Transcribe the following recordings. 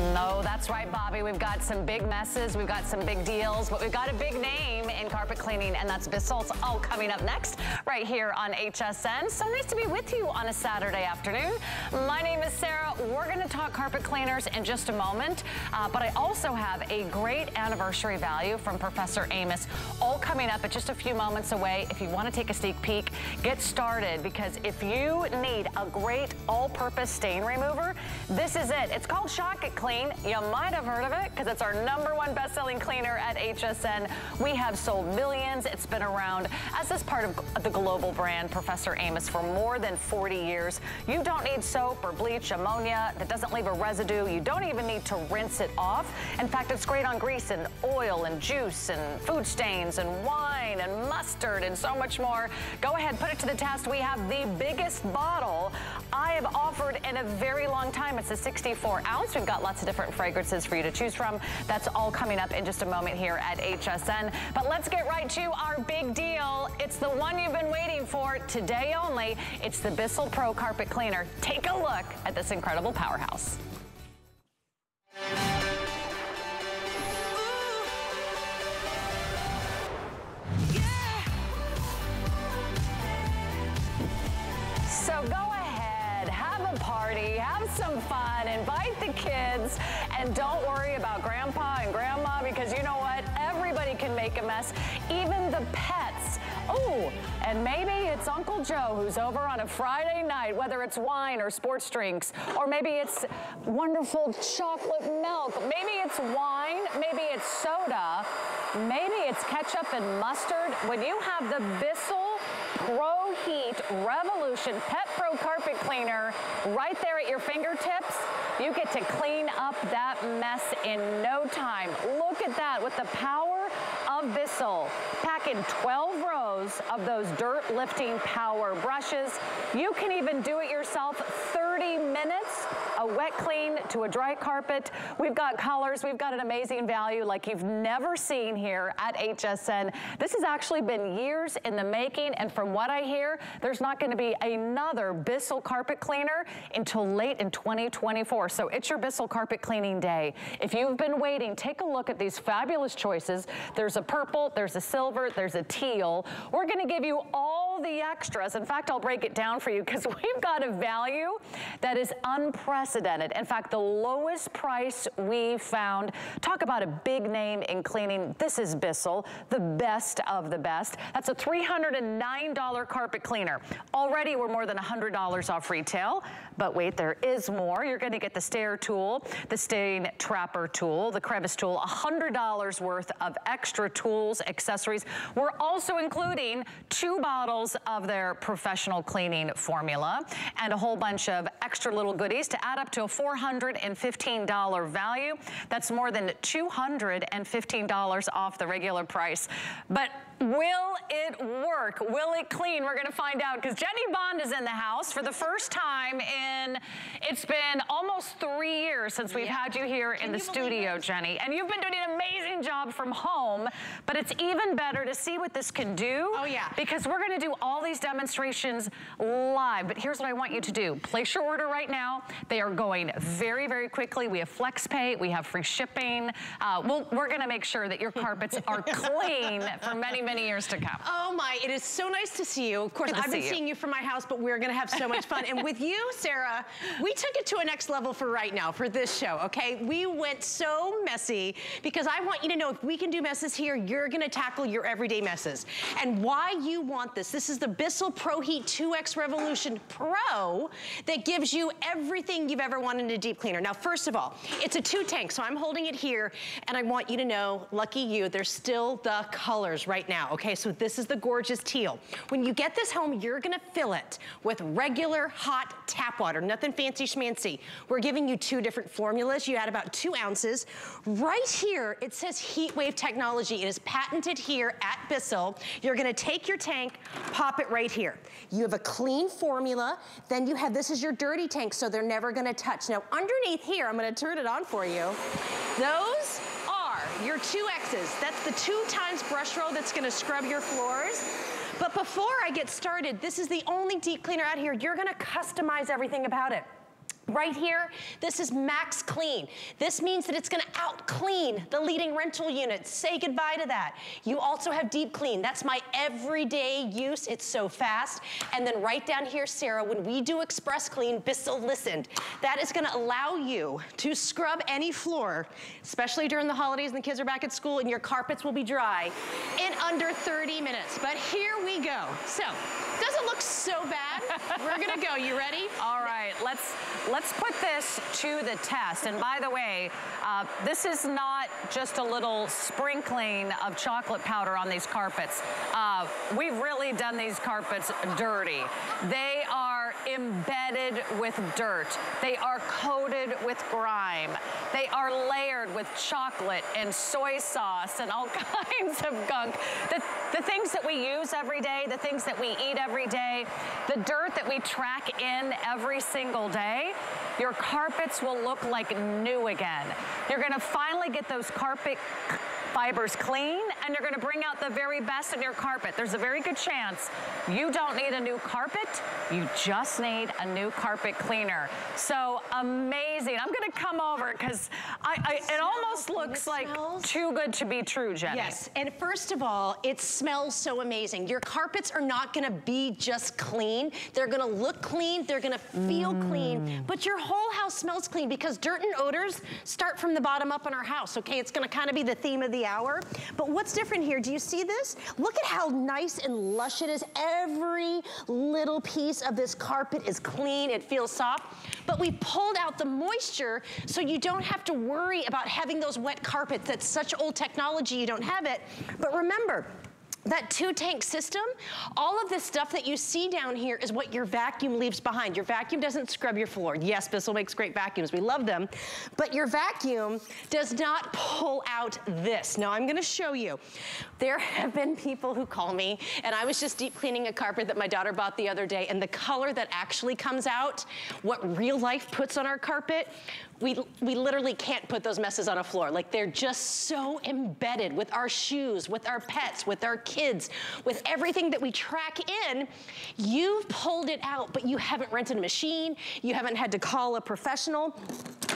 No, that's right, Bobby. We've got some big messes. We've got some big deals, but we've got a big name in carpet cleaning, and that's Bissell. All coming up next right here on HSN. So nice to be with you on a Saturday afternoon. My name is Sarah. We're going to talk carpet cleaners in just a moment, uh, but I also have a great anniversary value from Professor Amos, all coming up at just a few moments away. If you want to take a sneak peek, get started, because if you need a great all-purpose stain remover, this is it. It's called Shock It Clean Clean. You might have heard of it because it's our number one best-selling cleaner at HSN. We have sold millions. It's been around as this part of the global brand, Professor Amos, for more than 40 years. You don't need soap or bleach, ammonia that doesn't leave a residue. You don't even need to rinse it off. In fact, it's great on grease and oil and juice and food stains and wine and mustard and so much more. Go ahead, put it to the test. We have the biggest bottle I have offered in a very long time. It's a 64 ounce. We've got lots lots of different fragrances for you to choose from. That's all coming up in just a moment here at HSN. But let's get right to our big deal. It's the one you've been waiting for today only. It's the Bissell Pro Carpet Cleaner. Take a look at this incredible powerhouse. Have some fun, invite the kids, and don't worry about grandpa and grandma because you know what? Everybody can make a mess, even the pets. Oh, and maybe it's Uncle Joe who's over on a Friday night, whether it's wine or sports drinks, or maybe it's wonderful chocolate milk. Maybe it's wine, maybe it's soda, maybe it's ketchup and mustard. When you have the Bissell Pro Heat Revolution Pet Pro Carpet Cleaner right there at your fingertips, you get to clean up that mess in no time. Look at that with the power of Bissell. Packing 12 rows of those dirt lifting power brushes. You can even do it yourself 30 minutes a wet clean to a dry carpet. We've got colors. We've got an amazing value like you've never seen here at HSN. This has actually been years in the making. And from what I hear, there's not going to be another Bissell carpet cleaner until late in 2024. So it's your Bissell carpet cleaning day. If you've been waiting, take a look at these fabulous choices. There's a purple, there's a silver, there's a teal. We're going to give you all the extras. In fact, I'll break it down for you because we've got a value that is unprecedented unprecedented. In fact, the lowest price we found. Talk about a big name in cleaning. This is Bissell, the best of the best. That's a $309 carpet cleaner. Already we're more than $100 off retail, but wait, there is more. You're gonna get the stair tool, the stain trapper tool, the crevice tool, $100 worth of extra tools, accessories. We're also including two bottles of their professional cleaning formula and a whole bunch of extra little goodies to add up to a $415 value. That's more than $215 off the regular price. But Will it work? Will it clean? We're gonna find out because Jenny Bond is in the house for the first time in, it's been almost three years since we've yeah. had you here Can in the studio, Jenny. And you've been doing an amazing job from home, but it's even better to see what this can do. Oh yeah. Because we're gonna do all these demonstrations live. But here's what I want you to do. Place your order right now. They are going very, very quickly. We have flex pay, we have free shipping. Uh, we we are gonna make sure that your carpets are clean for many, many many years to come. Oh my, it is so nice to see you. Of course, I've been see seeing you from my house, but we're gonna have so much fun. and with you, Sarah, we took it to a next level for right now, for this show, okay? We went so messy because I want you to know if we can do messes here, you're gonna tackle your everyday messes. And why you want this, this is the Bissell Pro Heat 2X Revolution Pro that gives you everything you've ever wanted in a deep cleaner. Now, first of all, it's a two tank, so I'm holding it here, and I want you to know, lucky you, there's still the colors right now now. Okay, so this is the gorgeous teal. When you get this home, you're gonna fill it with regular hot tap water, nothing fancy schmancy. We're giving you two different formulas. You add about two ounces. Right here, it says heat wave technology. It is patented here at Bissell. You're gonna take your tank, pop it right here. You have a clean formula. Then you have, this is your dirty tank, so they're never gonna touch. Now, underneath here, I'm gonna turn it on for you. Those your two X's. That's the two times brush roll that's gonna scrub your floors. But before I get started, this is the only deep cleaner out here. You're gonna customize everything about it. Right here, this is max clean. This means that it's gonna out clean the leading rental units. Say goodbye to that. You also have deep clean. That's my everyday use. It's so fast. And then right down here, Sarah, when we do express clean, Bissell listened. That is gonna allow you to scrub any floor, especially during the holidays and the kids are back at school and your carpets will be dry in under 30 minutes. But here we go. So, doesn't look so bad. We're gonna go. You ready? All right, let's let's put this to the test. And by the way, uh, this is not just a little sprinkling of chocolate powder on these carpets. Uh, we've really done these carpets dirty. They embedded with dirt. They are coated with grime. They are layered with chocolate and soy sauce and all kinds of gunk. The, the things that we use every day, the things that we eat every day, the dirt that we track in every single day, your carpets will look like new again. You're gonna finally get those carpet fibers clean and you're gonna bring out the very best in your carpet. There's a very good chance you don't need a new carpet, you just need a new carpet cleaner. So amazing. I'm gonna come over because I, I it almost looks it like too good to be true, Jenny. Yes, and first of all, it smells so amazing. Your carpets are not gonna be just clean. They're gonna look clean, they're gonna feel mm. clean, but your whole house smells clean because dirt and odors start from the bottom up in our house, okay? It's gonna kind of be the theme of the hour. But what's different here? Do you see this? Look at how nice and lush it is. Every little piece of this carpet is clean. It feels soft. But we pulled out the moisture so you don't have to worry about having those wet carpets. That's such old technology, you don't have it. But remember, that two tank system, all of this stuff that you see down here is what your vacuum leaves behind. Your vacuum doesn't scrub your floor. Yes, Bissell makes great vacuums. We love them. But your vacuum does not pull out this. Now I'm gonna show you. There have been people who call me and I was just deep cleaning a carpet that my daughter bought the other day and the color that actually comes out, what real life puts on our carpet, we, we literally can't put those messes on a floor. Like they're just so embedded with our shoes, with our pets, with our kids, with everything that we track in. You've pulled it out, but you haven't rented a machine. You haven't had to call a professional.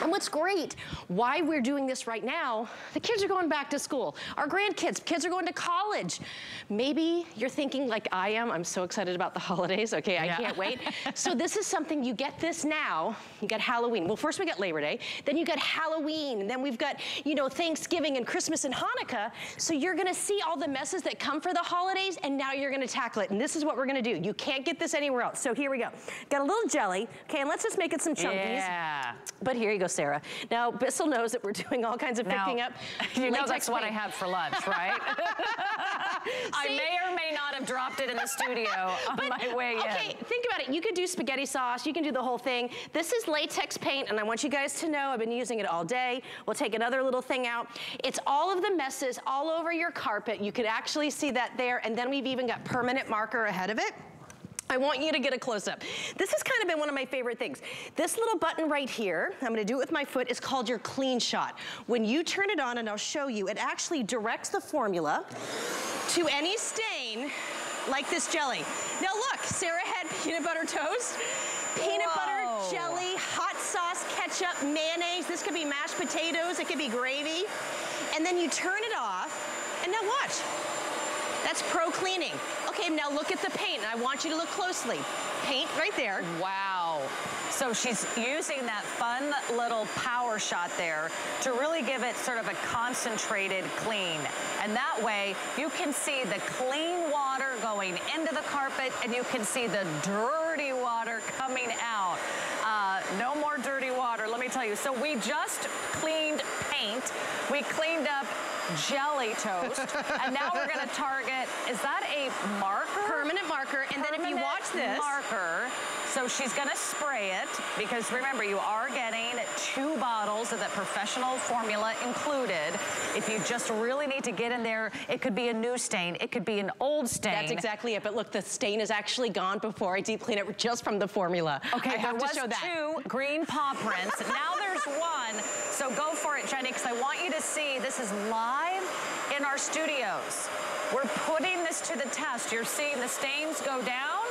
And what's great, why we're doing this right now, the kids are going back to school. Our grandkids, kids are going to college. Maybe you're thinking like I am, I'm so excited about the holidays. Okay, I yeah. can't wait. so this is something, you get this now, you get Halloween. Well, first we get Labor Day. Then you got Halloween, and then we've got, you know, Thanksgiving and Christmas and Hanukkah. So you're gonna see all the messes that come for the holidays, and now you're gonna tackle it. And this is what we're gonna do. You can't get this anywhere else. So here we go. Got a little jelly, okay, and let's just make it some chunkies. Yeah. But here you go, Sarah. Now, Bissell knows that we're doing all kinds of now, picking up. You know that's what I had for lunch, right? I may or may not have dropped it in the studio on but, my way okay, in. Okay, think about it. You could do spaghetti sauce. You can do the whole thing. This is latex paint, and I want you guys to to know. I've been using it all day. We'll take another little thing out. It's all of the messes all over your carpet. You could actually see that there. And then we've even got permanent marker ahead of it. I want you to get a close-up. This has kind of been one of my favorite things. This little button right here, I'm gonna do it with my foot, is called your clean shot. When you turn it on, and I'll show you, it actually directs the formula to any stain like this jelly. Now look, Sarah had peanut butter toast, peanut Whoa. butter, jelly, hot sauce, ketchup, mayonnaise. This could be mashed potatoes. It could be gravy. And then you turn it off. And now watch. That's pro cleaning. Okay, now look at the paint. And I want you to look closely. Paint right there. Wow. So she's using that fun little power shot there to really give it sort of a concentrated clean. And that way you can see the clean water going into the carpet and you can see the dirty water coming out. Uh, no more dirty water, let me tell you. So we just cleaned paint. We cleaned up jelly toast. and now we're gonna target, is that a marker? Permanent marker. And Permanent then if you watch this. Marker. So she's gonna spray it because remember, you are getting two bottles of that professional formula included. If you just really need to get in there, it could be a new stain, it could be an old stain. That's exactly it, but look, the stain is actually gone before I deep clean it just from the formula. Okay, I have to there was two green paw prints. now there's one, so go for it, Jenny, because I want you to see this is live in our studios. We're putting this to the test. You're seeing the stains go down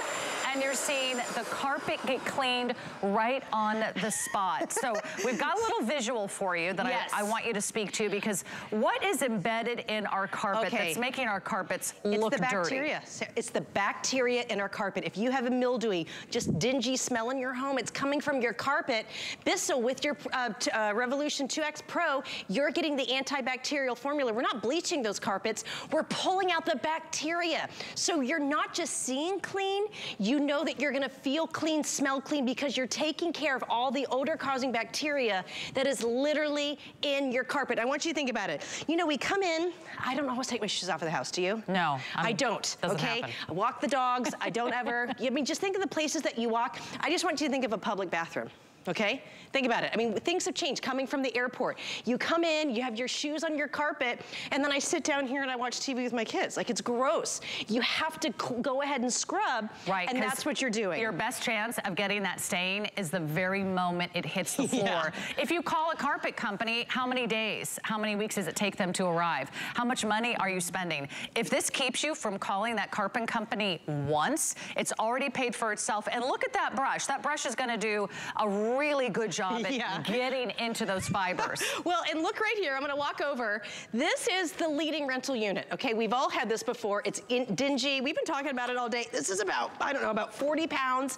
and you're seeing the carpet get cleaned right on the spot. So we've got a little visual for you that yes. I, I, want you to speak to because what is embedded in our carpet okay. that's making our carpets it's look the bacteria. dirty? It's the bacteria in our carpet. If you have a mildewy, just dingy smell in your home, it's coming from your carpet. Bissell, with your uh, uh, Revolution 2X Pro, you're getting the antibacterial formula. We're not bleaching those carpets. We're pulling out the bacteria. So you're not just seeing clean, you know that you're gonna feel clean, smell clean because you're taking care of all the odor-causing bacteria that is literally in your carpet. I want you to think about it. You know, we come in, I don't always take my shoes off of the house, do you? No. I'm, I do not okay? Happen. I walk the dogs, I don't ever. I mean, just think of the places that you walk. I just want you to think of a public bathroom okay? Think about it. I mean, things have changed coming from the airport. You come in, you have your shoes on your carpet, and then I sit down here and I watch TV with my kids. Like, it's gross. You have to go ahead and scrub, right, and that's what you're doing. Your best chance of getting that stain is the very moment it hits the floor. Yeah. If you call a carpet company, how many days, how many weeks does it take them to arrive? How much money are you spending? If this keeps you from calling that carpet company once, it's already paid for itself. And look at that brush. That brush is gonna do a really good job at yeah. getting into those fibers. well, and look right here, I'm gonna walk over. This is the leading rental unit, okay? We've all had this before. It's dingy. We've been talking about it all day. This is about, I don't know, about 40 pounds.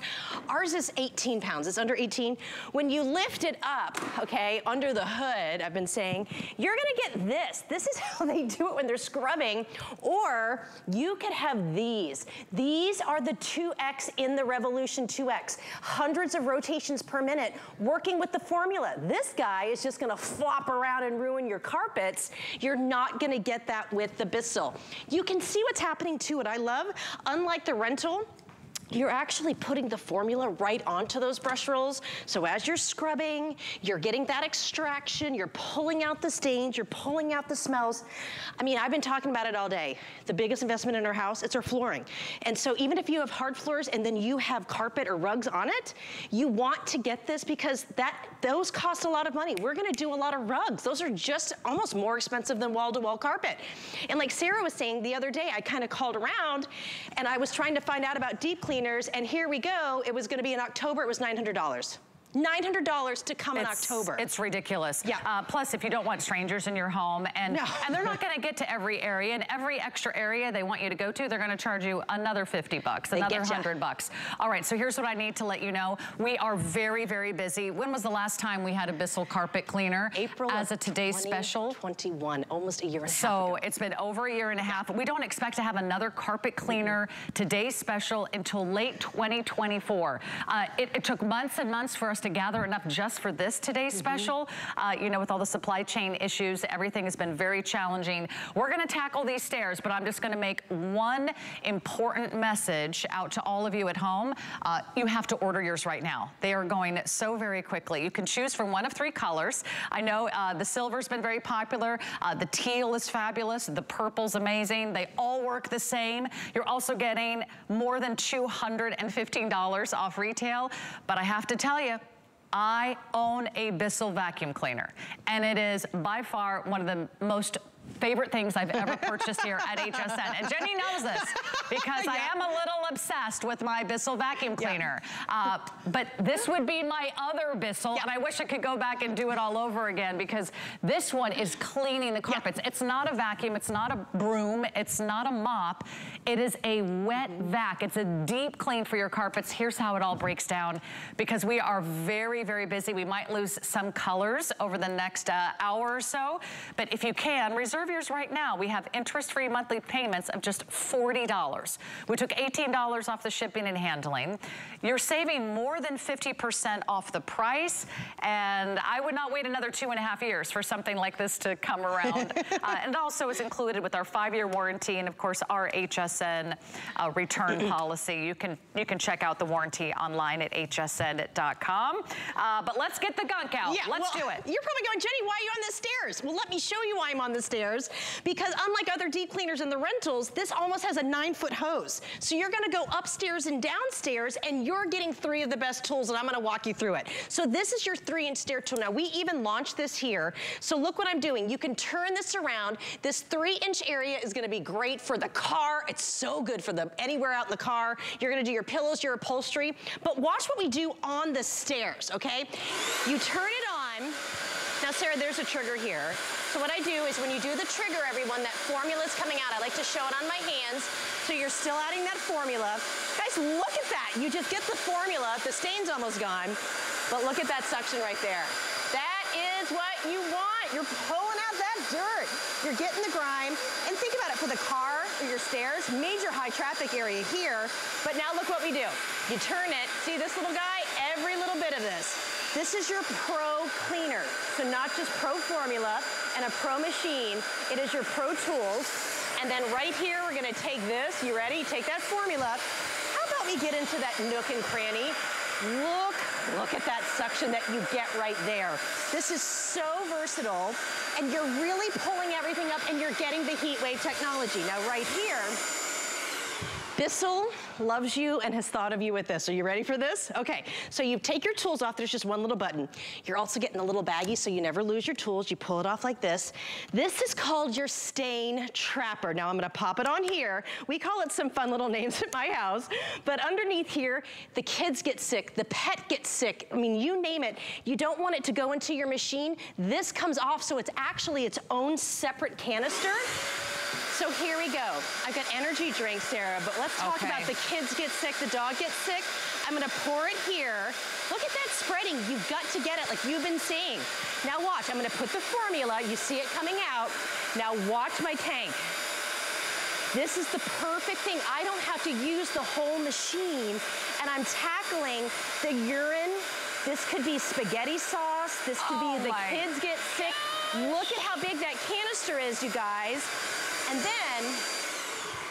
Ours is 18 pounds. It's under 18. When you lift it up, okay, under the hood, I've been saying, you're gonna get this. This is how they do it when they're scrubbing. Or you could have these. These are the 2X in the Revolution 2X. Hundreds of rotations per minute minute working with the formula. This guy is just gonna flop around and ruin your carpets. You're not gonna get that with the Bissell. You can see what's happening to it. I love, unlike the rental, you're actually putting the formula right onto those brush rolls. So as you're scrubbing, you're getting that extraction, you're pulling out the stains, you're pulling out the smells. I mean, I've been talking about it all day. The biggest investment in our house, it's our flooring. And so even if you have hard floors and then you have carpet or rugs on it, you want to get this because that those cost a lot of money. We're gonna do a lot of rugs. Those are just almost more expensive than wall-to-wall -wall carpet. And like Sarah was saying the other day, I kind of called around and I was trying to find out about deep clean cleaners, and here we go. It was gonna be in October, it was $900. $900 to come it's, in October. It's ridiculous. Yeah. Uh, plus, if you don't want strangers in your home, and, no. and they're not gonna get to every area, and every extra area they want you to go to, they're gonna charge you another 50 bucks, they another 100 bucks. All right, so here's what I need to let you know. We are very, very busy. When was the last time we had a Bissell carpet cleaner? April as a today's special. 21, almost a year and a so half So it's been over a year and a half. We don't expect to have another carpet cleaner mm -hmm. today's special until late 2024. Uh, it, it took months and months for us to gather enough just for this today's mm -hmm. special. Uh, you know, with all the supply chain issues, everything has been very challenging. We're gonna tackle these stairs, but I'm just gonna make one important message out to all of you at home. Uh, you have to order yours right now. They are going so very quickly. You can choose from one of three colors. I know uh, the silver's been very popular. Uh, the teal is fabulous. The purple's amazing. They all work the same. You're also getting more than $215 off retail. But I have to tell you, I own a Bissell vacuum cleaner, and it is by far one of the most favorite things I've ever purchased here at HSN. And Jenny knows this because yeah. I am a little obsessed with my Bissell vacuum cleaner. Yeah. Uh, but this would be my other Bissell, yeah. and I wish I could go back and do it all over again because this one is cleaning the carpets. It's not a vacuum, it's not a broom, it's not a mop. It is a wet vac. It's a deep clean for your carpets. Here's how it all breaks down because we are very, very busy. We might lose some colors over the next uh, hour or so, but if you can, reserve reserve yours right now. We have interest-free monthly payments of just $40. We took $18 off the shipping and handling. You're saving more than 50% off the price, and I would not wait another two and a half years for something like this to come around. uh, and also is included with our five-year warranty and, of course, our HSN uh, return policy. You can, you can check out the warranty online at hsn.com. Uh, but let's get the gunk out. Yeah, let's well, do it. You're probably going, Jenny, why are you on the stairs? Well, let me show you why I'm on the stairs downstairs because unlike other deep cleaners in the rentals, this almost has a nine foot hose. So you're gonna go upstairs and downstairs and you're getting three of the best tools and I'm gonna walk you through it. So this is your three inch stair tool. Now we even launched this here. So look what I'm doing. You can turn this around. This three inch area is gonna be great for the car. It's so good for the anywhere out in the car. You're gonna do your pillows, your upholstery. But watch what we do on the stairs, okay? You turn it on. Now, Sarah, there's a trigger here. So what I do is when you do the trigger, everyone, that formula is coming out. I like to show it on my hands. So you're still adding that formula. Guys, look at that. You just get the formula. The stain's almost gone. But look at that suction right there. That is what you want. You're pulling out that dirt. You're getting the grime. And think about it for the car or your stairs, major high traffic area here. But now look what we do. You turn it. See this little guy? Every little bit of this. This is your Pro Cleaner. So not just Pro Formula and a Pro machine, it is your Pro Tools. And then right here, we're gonna take this, you ready? Take that formula. How about we get into that nook and cranny? Look, look at that suction that you get right there. This is so versatile, and you're really pulling everything up and you're getting the heat wave technology. Now right here, Bissell loves you and has thought of you with this. Are you ready for this? Okay, so you take your tools off, there's just one little button. You're also getting a little baggie so you never lose your tools. You pull it off like this. This is called your stain trapper. Now I'm gonna pop it on here. We call it some fun little names at my house, but underneath here, the kids get sick, the pet gets sick. I mean, you name it. You don't want it to go into your machine. This comes off so it's actually its own separate canister. So here we go. I've got energy drinks, Sarah, but let's talk okay. about the kids get sick, the dog gets sick. I'm gonna pour it here. Look at that spreading. You've got to get it like you've been seeing. Now watch, I'm gonna put the formula. You see it coming out. Now watch my tank. This is the perfect thing. I don't have to use the whole machine and I'm tackling the urine. This could be spaghetti sauce. This could oh be the kids get sick. Look at how big that canister is, you guys. And then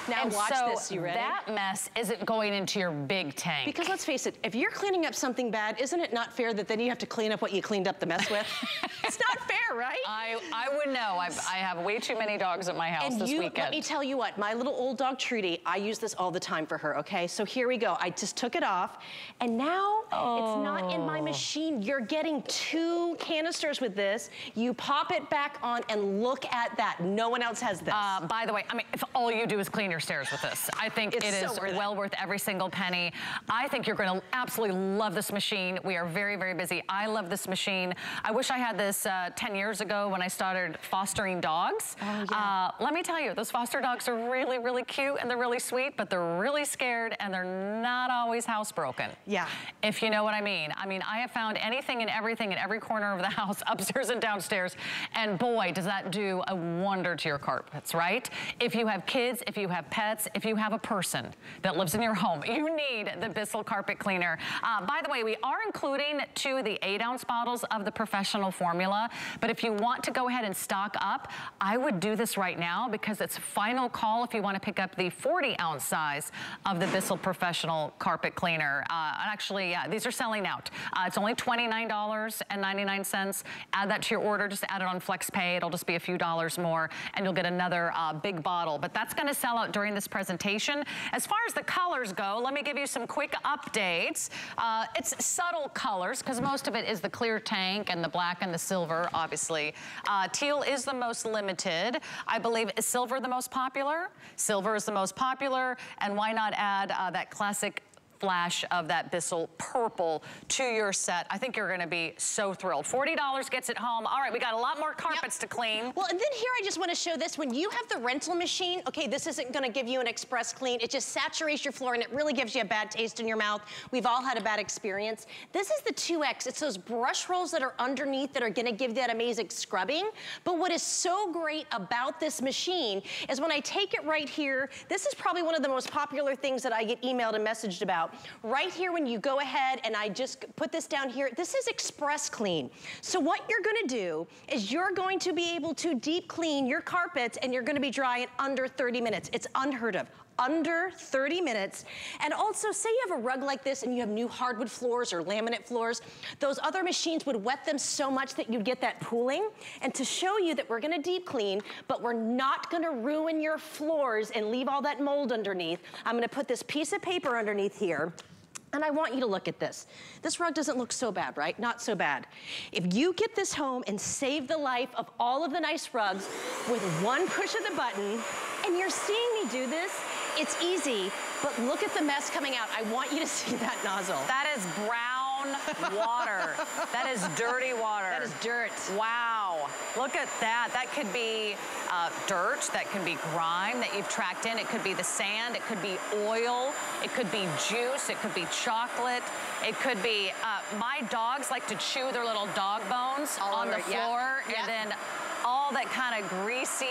now and watch so this, you ready? that mess isn't going into your big tank. Because let's face it, if you're cleaning up something bad, isn't it not fair that then you have to clean up what you cleaned up the mess with? it's not fair, right? I, I would know. I've, I have way too many dogs at my house and this you, weekend. let me tell you what, my little old dog Trudy, I use this all the time for her, okay? So here we go. I just took it off, and now oh. it's not in my oh. machine. You're getting two canisters with this. You pop it back on, and look at that. No one else has this. Uh, by the way, I mean, if all you do is clean your stairs with this, I think it's it is so worth well worth every single penny. I think you're gonna absolutely love this machine. We are very, very busy. I love this machine. I wish I had this uh, 10 years ago when I started fostering dogs. Oh, yeah. uh, let me tell you, those foster dogs are really, really cute and they're really sweet, but they're really scared and they're not always housebroken. Yeah. If you know what I mean. I mean, I have found anything and everything in every corner of the house, upstairs and downstairs, and boy, does that do a wonder to your carpets, right? If you have kids, if you have pets, if you have a person that lives in your home, you need the Bissell Carpet Cleaner. Uh, by the way, we are including two of the eight ounce bottles of the professional formula, but if you want to go ahead and stock up, I would do this right now because it's final call if you want to pick up the 40 ounce size of the Bissell Professional Carpet Cleaner. Uh, actually, yeah, these are selling out. Uh, it's only $29.99. Add that to your order, just add it on FlexPay. It'll just be a few dollars more and you'll get another uh, big bottle. But that's gonna sell out during this presentation. As far as the colors go, let me give you some quick updates. Uh, it's subtle colors because most of it is the clear tank and the black and the silver, obviously. Uh, teal is the most limited. I believe, is silver the most popular? Silver is the most popular, and why not add uh, that classic flash of that Bissell purple to your set. I think you're gonna be so thrilled. $40 gets it home. All right, we got a lot more carpets yep. to clean. Well, and then here I just wanna show this. When you have the rental machine, okay, this isn't gonna give you an express clean. It just saturates your floor and it really gives you a bad taste in your mouth. We've all had a bad experience. This is the 2X. It's those brush rolls that are underneath that are gonna give that amazing scrubbing. But what is so great about this machine is when I take it right here, this is probably one of the most popular things that I get emailed and messaged about. Right here, when you go ahead and I just put this down here, this is express clean. So what you're gonna do is you're going to be able to deep clean your carpets and you're gonna be dry in under 30 minutes. It's unheard of under 30 minutes. And also, say you have a rug like this and you have new hardwood floors or laminate floors, those other machines would wet them so much that you'd get that pooling. And to show you that we're gonna deep clean, but we're not gonna ruin your floors and leave all that mold underneath, I'm gonna put this piece of paper underneath here. And I want you to look at this. This rug doesn't look so bad, right? Not so bad. If you get this home and save the life of all of the nice rugs with one push of the button, and you're seeing me do this, it's easy, but look at the mess coming out. I want you to see that nozzle. That is brown water. that is dirty water. That is dirt. Wow. Look at that. That could be uh, dirt. That can be grime that you've tracked in. It could be the sand. It could be oil. It could be juice. It could be chocolate. It could be, uh, my dogs like to chew their little dog bones All on the floor. Yeah. And yeah. then that kind of greasy,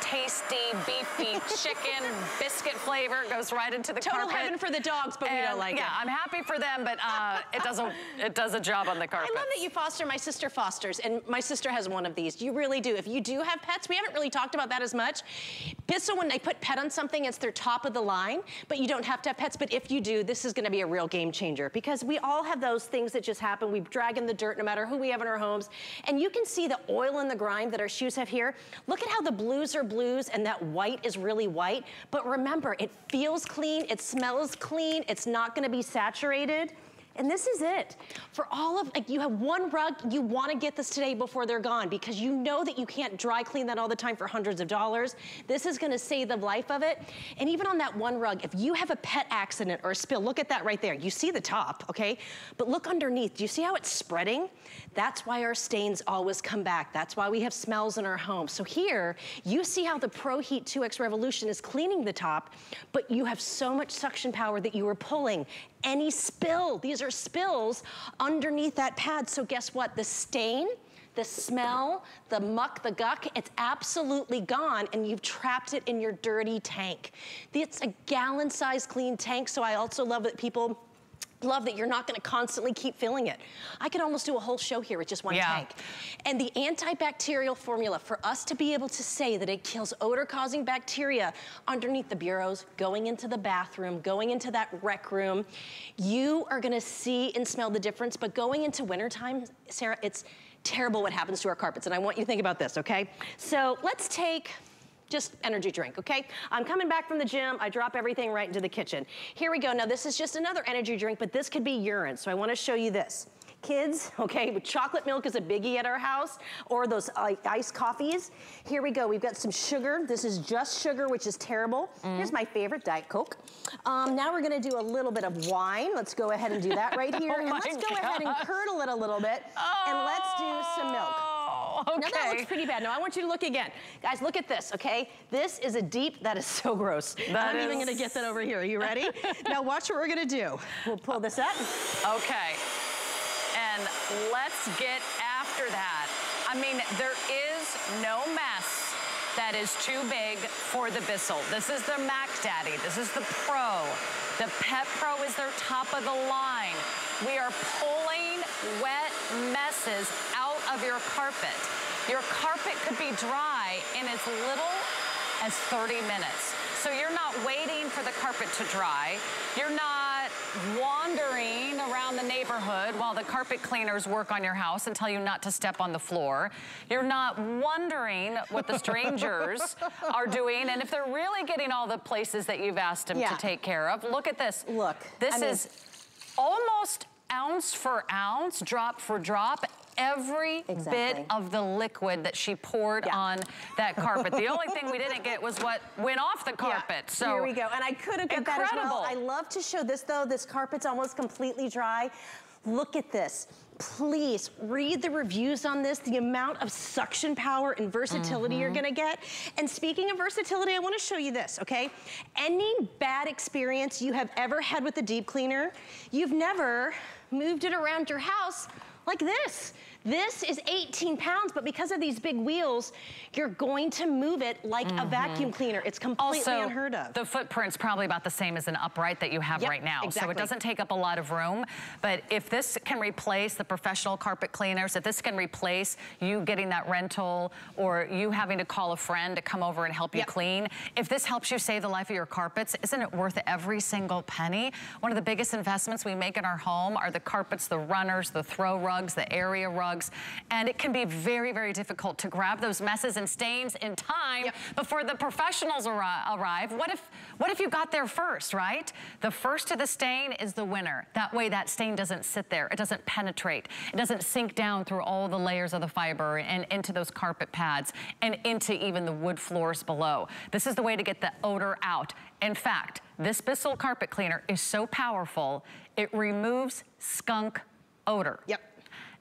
tasty, beefy chicken biscuit flavor goes right into the carpet. Total heaven for the dogs, but and we don't like yeah, it. Yeah, I'm happy for them, but uh, it does a it does a job on the carpet. I love that you foster. My sister fosters, and my sister has one of these. You really do. If you do have pets, we haven't really talked about that as much. Bissell, when they put pet on something, it's their top of the line, but you don't have to have pets. But if you do, this is gonna be a real game changer because we all have those things that just happen. We drag in the dirt no matter who we have in our homes. And you can see the oil and the grime that our shoes have here. Look at how the blues are blues and that white is really white. But remember, it feels clean, it smells clean, it's not gonna be saturated. And this is it. For all of, like you have one rug, you wanna get this today before they're gone because you know that you can't dry clean that all the time for hundreds of dollars. This is gonna save the life of it. And even on that one rug, if you have a pet accident or a spill, look at that right there. You see the top, okay? But look underneath, do you see how it's spreading? That's why our stains always come back. That's why we have smells in our home. So here, you see how the Pro Heat 2X Revolution is cleaning the top, but you have so much suction power that you are pulling any spill. These are spills underneath that pad. So guess what? The stain, the smell, the muck, the guck, it's absolutely gone and you've trapped it in your dirty tank. It's a gallon size clean tank. So I also love that people love that you're not gonna constantly keep filling it. I could almost do a whole show here with just one yeah. tank. And the antibacterial formula, for us to be able to say that it kills odor-causing bacteria underneath the bureaus, going into the bathroom, going into that rec room, you are gonna see and smell the difference, but going into wintertime, Sarah, it's terrible what happens to our carpets, and I want you to think about this, okay? So let's take just energy drink, okay? I'm coming back from the gym, I drop everything right into the kitchen. Here we go, now this is just another energy drink, but this could be urine, so I wanna show you this. Kids, okay, chocolate milk is a biggie at our house, or those iced coffees. Here we go, we've got some sugar. This is just sugar, which is terrible. Mm. Here's my favorite, Diet Coke. Um, now we're gonna do a little bit of wine. Let's go ahead and do that right here. oh and let's go gosh. ahead and curdle it a little bit, oh. and let's do some milk. Okay. Now that looks pretty bad. Now I want you to look again. Guys, look at this, okay? This is a deep, that is so gross. That I'm is... even gonna get that over here. Are you ready? now watch what we're gonna do. We'll pull this up. Okay. And let's get after that. I mean, there is no mess that is too big for the Bissell. This is the Mac Daddy. This is the Pro. The Pet Pro is their top of the line. We are pulling wet messes out of your carpet. Your carpet could be dry in as little as 30 minutes. So you're not waiting for the carpet to dry. You're not wandering around the neighborhood while the carpet cleaners work on your house and tell you not to step on the floor. You're not wondering what the strangers are doing and if they're really getting all the places that you've asked them Yeah. to take care of. Look at this. Look, This I mean- is almost ounce for ounce, drop for drop, every Exactly. bit of the liquid that she poured Yeah. on that carpet. the only thing we didn't get was what went off the carpet. Yeah, So here we go. And I could have got that as well. Incredible. I love to show this though. This carpet's almost completely dry. Look at this. Please read the reviews on this, the amount of suction power and versatility you're Mm-hmm. gonna get. And speaking of versatility, I wanna show you this, okay? Any bad experience you have ever had with a deep cleaner, you've never moved it around your house like this. This is 18 pounds, but because of these big wheels, you're going to move it like mm -hmm. a mm-hmm. vacuum cleaner. It's completely also, unheard of. the footprint's probably about the same as an upright that you have yep, right now. Exactly. So it doesn't take up a lot of room. But if this can replace the professional carpet cleaners, if this can replace you getting that rental or you having to call a friend to come over and help you yep. clean, if this helps you save the life of your carpets, isn't it worth every single penny? One of the biggest investments we make in our home are the carpets, the runners, the throw rugs, the area rugs. And it can be very, very difficult to grab those messes and stains in time yep. before the professionals arrive. What if, what if you got there first, right? The first to the stain is the winner. That way that stain doesn't sit there. It doesn't penetrate. It doesn't sink down through all the layers of the fiber and into those carpet pads and into even the wood floors below. This is the way to get the odor out. In fact, this Bissell carpet cleaner is so powerful, it removes skunk odor. Yep.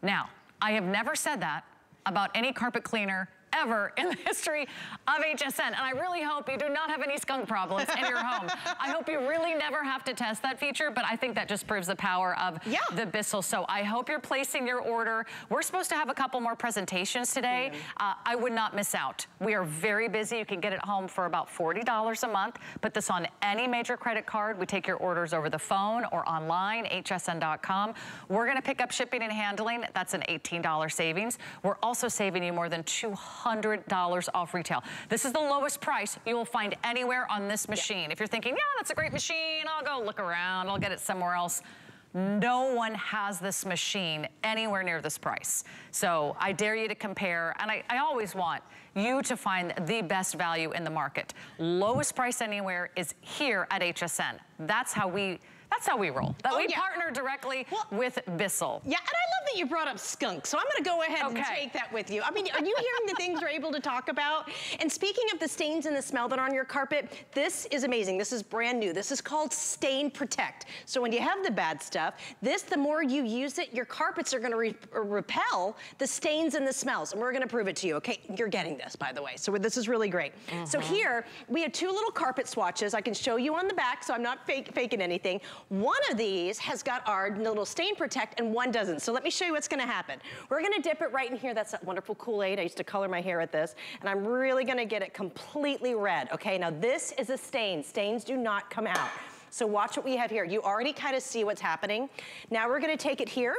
Now, I have never said that about any carpet cleaner ever in the history of HSN. And I really hope you do not have any skunk problems in your home. I hope you really never have to test that feature, but I think that just proves the power of yeah. the Bissell. So I hope you're placing your order. We're supposed to have a couple more presentations today. Mm. Uh, I would not miss out. We are very busy. You can get it home for about $40 a month. Put this on any major credit card. We take your orders over the phone or online, hsn.com. We're gonna pick up shipping and handling. That's an $18 savings. We're also saving you more than 200 $100 off retail. This is the lowest price you will find anywhere on this machine. Yeah. If you're thinking, yeah, that's a great machine, I'll go look around, I'll get it somewhere else. No one has this machine anywhere near this price. So I dare you to compare, and I, I always want you to find the best value in the market. Lowest price anywhere is here at HSN. That's how we that's how we roll. That oh, we yeah. partner directly well, with Bissell. Yeah, and I love that you brought up skunk, so I'm gonna go ahead okay. and take that with you. I mean, are you hearing the things we're able to talk about? And speaking of the stains and the smell that are on your carpet, this is amazing. This is brand new. This is called Stain Protect. So when you have the bad stuff, this, the more you use it, your carpets are gonna re repel the stains and the smells. And we're gonna prove it to you, okay? You're getting this, by the way. So this is really great. Mm -hmm. So mm-hmm. here, we have two little carpet swatches. I can show you on the back, so I'm not fake, faking anything. One of these has got our little stain protect and one doesn't. So let me show you what's gonna happen. We're gonna dip it right in here. That's that wonderful Kool-Aid. I used to color my hair with this. And I'm really gonna get it completely red. Okay, now this is a stain. Stains do not come out. So watch what we have here. You already kind of see what's happening. Now we're gonna take it here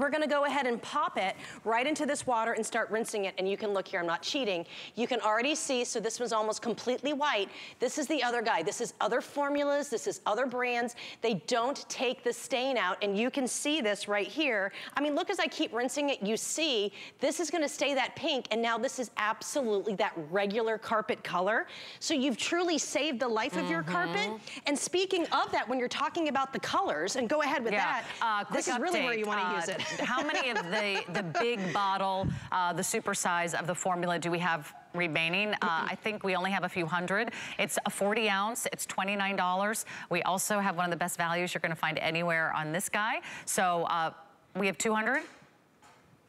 we're gonna go ahead and pop it right into this water and start rinsing it. And you can look here, I'm not cheating. You can already see, so this one's almost completely white. This is the other guy. This is other formulas, this is other brands. They don't take the stain out and you can see this right here. I mean, look as I keep rinsing it, you see this is gonna stay that pink and now this is absolutely that regular carpet color. So you've truly saved the life of mm -hmm. your carpet. Mm-hmm. And speaking of that, when you're talking about the colors, and go ahead with yeah. that, uh, this is update. really where you wanna uh, use it. How many of the, the big bottle, uh, the super size of the formula do we have remaining. Uh, I think we only have a few hundred. It's a 40 ounce, it's $29. We also have one of the best values you're gonna find anywhere on this guy. So uh, we have 200.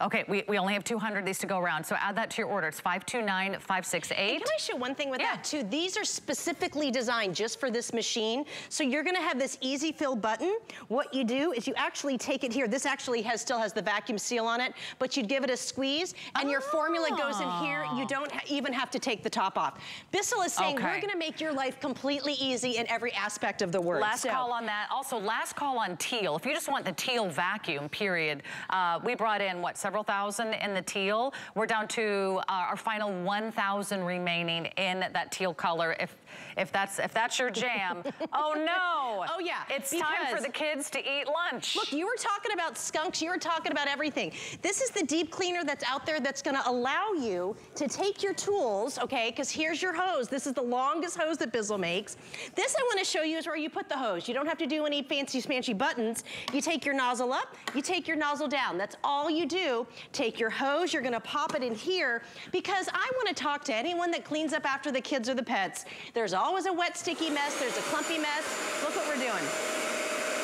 Okay, we, we only have 200 of these to go around, so add that to your order. It's 529568. And can I show one thing with yeah. that too? These are specifically designed just for this machine. So you're gonna have this easy fill button. What you do is you actually take it here. This actually has still has the vacuum seal on it, but you'd give it a squeeze and oh. your formula goes in here. You don't ha even have to take the top off. Bissell is saying okay. we're gonna make your life completely easy in every aspect of the word. Last so. call on that. Also, last call on teal. If you just want the teal vacuum, period, uh, we brought in, what, several thousand in the teal. We're down to uh, our final 1,000 remaining in that teal color. If if that's if that's your jam, oh no. Oh yeah. It's time for the kids to eat lunch. Look, you were talking about skunks, you were talking about everything. This is the deep cleaner that's out there that's gonna allow you to take your tools, okay, because here's your hose. This is the longest hose that Bissell makes. This I wanna show you is where you put the hose. You don't have to do any fancy smanchy buttons. You take your nozzle up, you take your nozzle down. That's all you do Take your hose, you're gonna pop it in here because I wanna talk to anyone that cleans up after the kids or the pets. There's always a wet, sticky mess, there's a clumpy mess. Look what we're doing.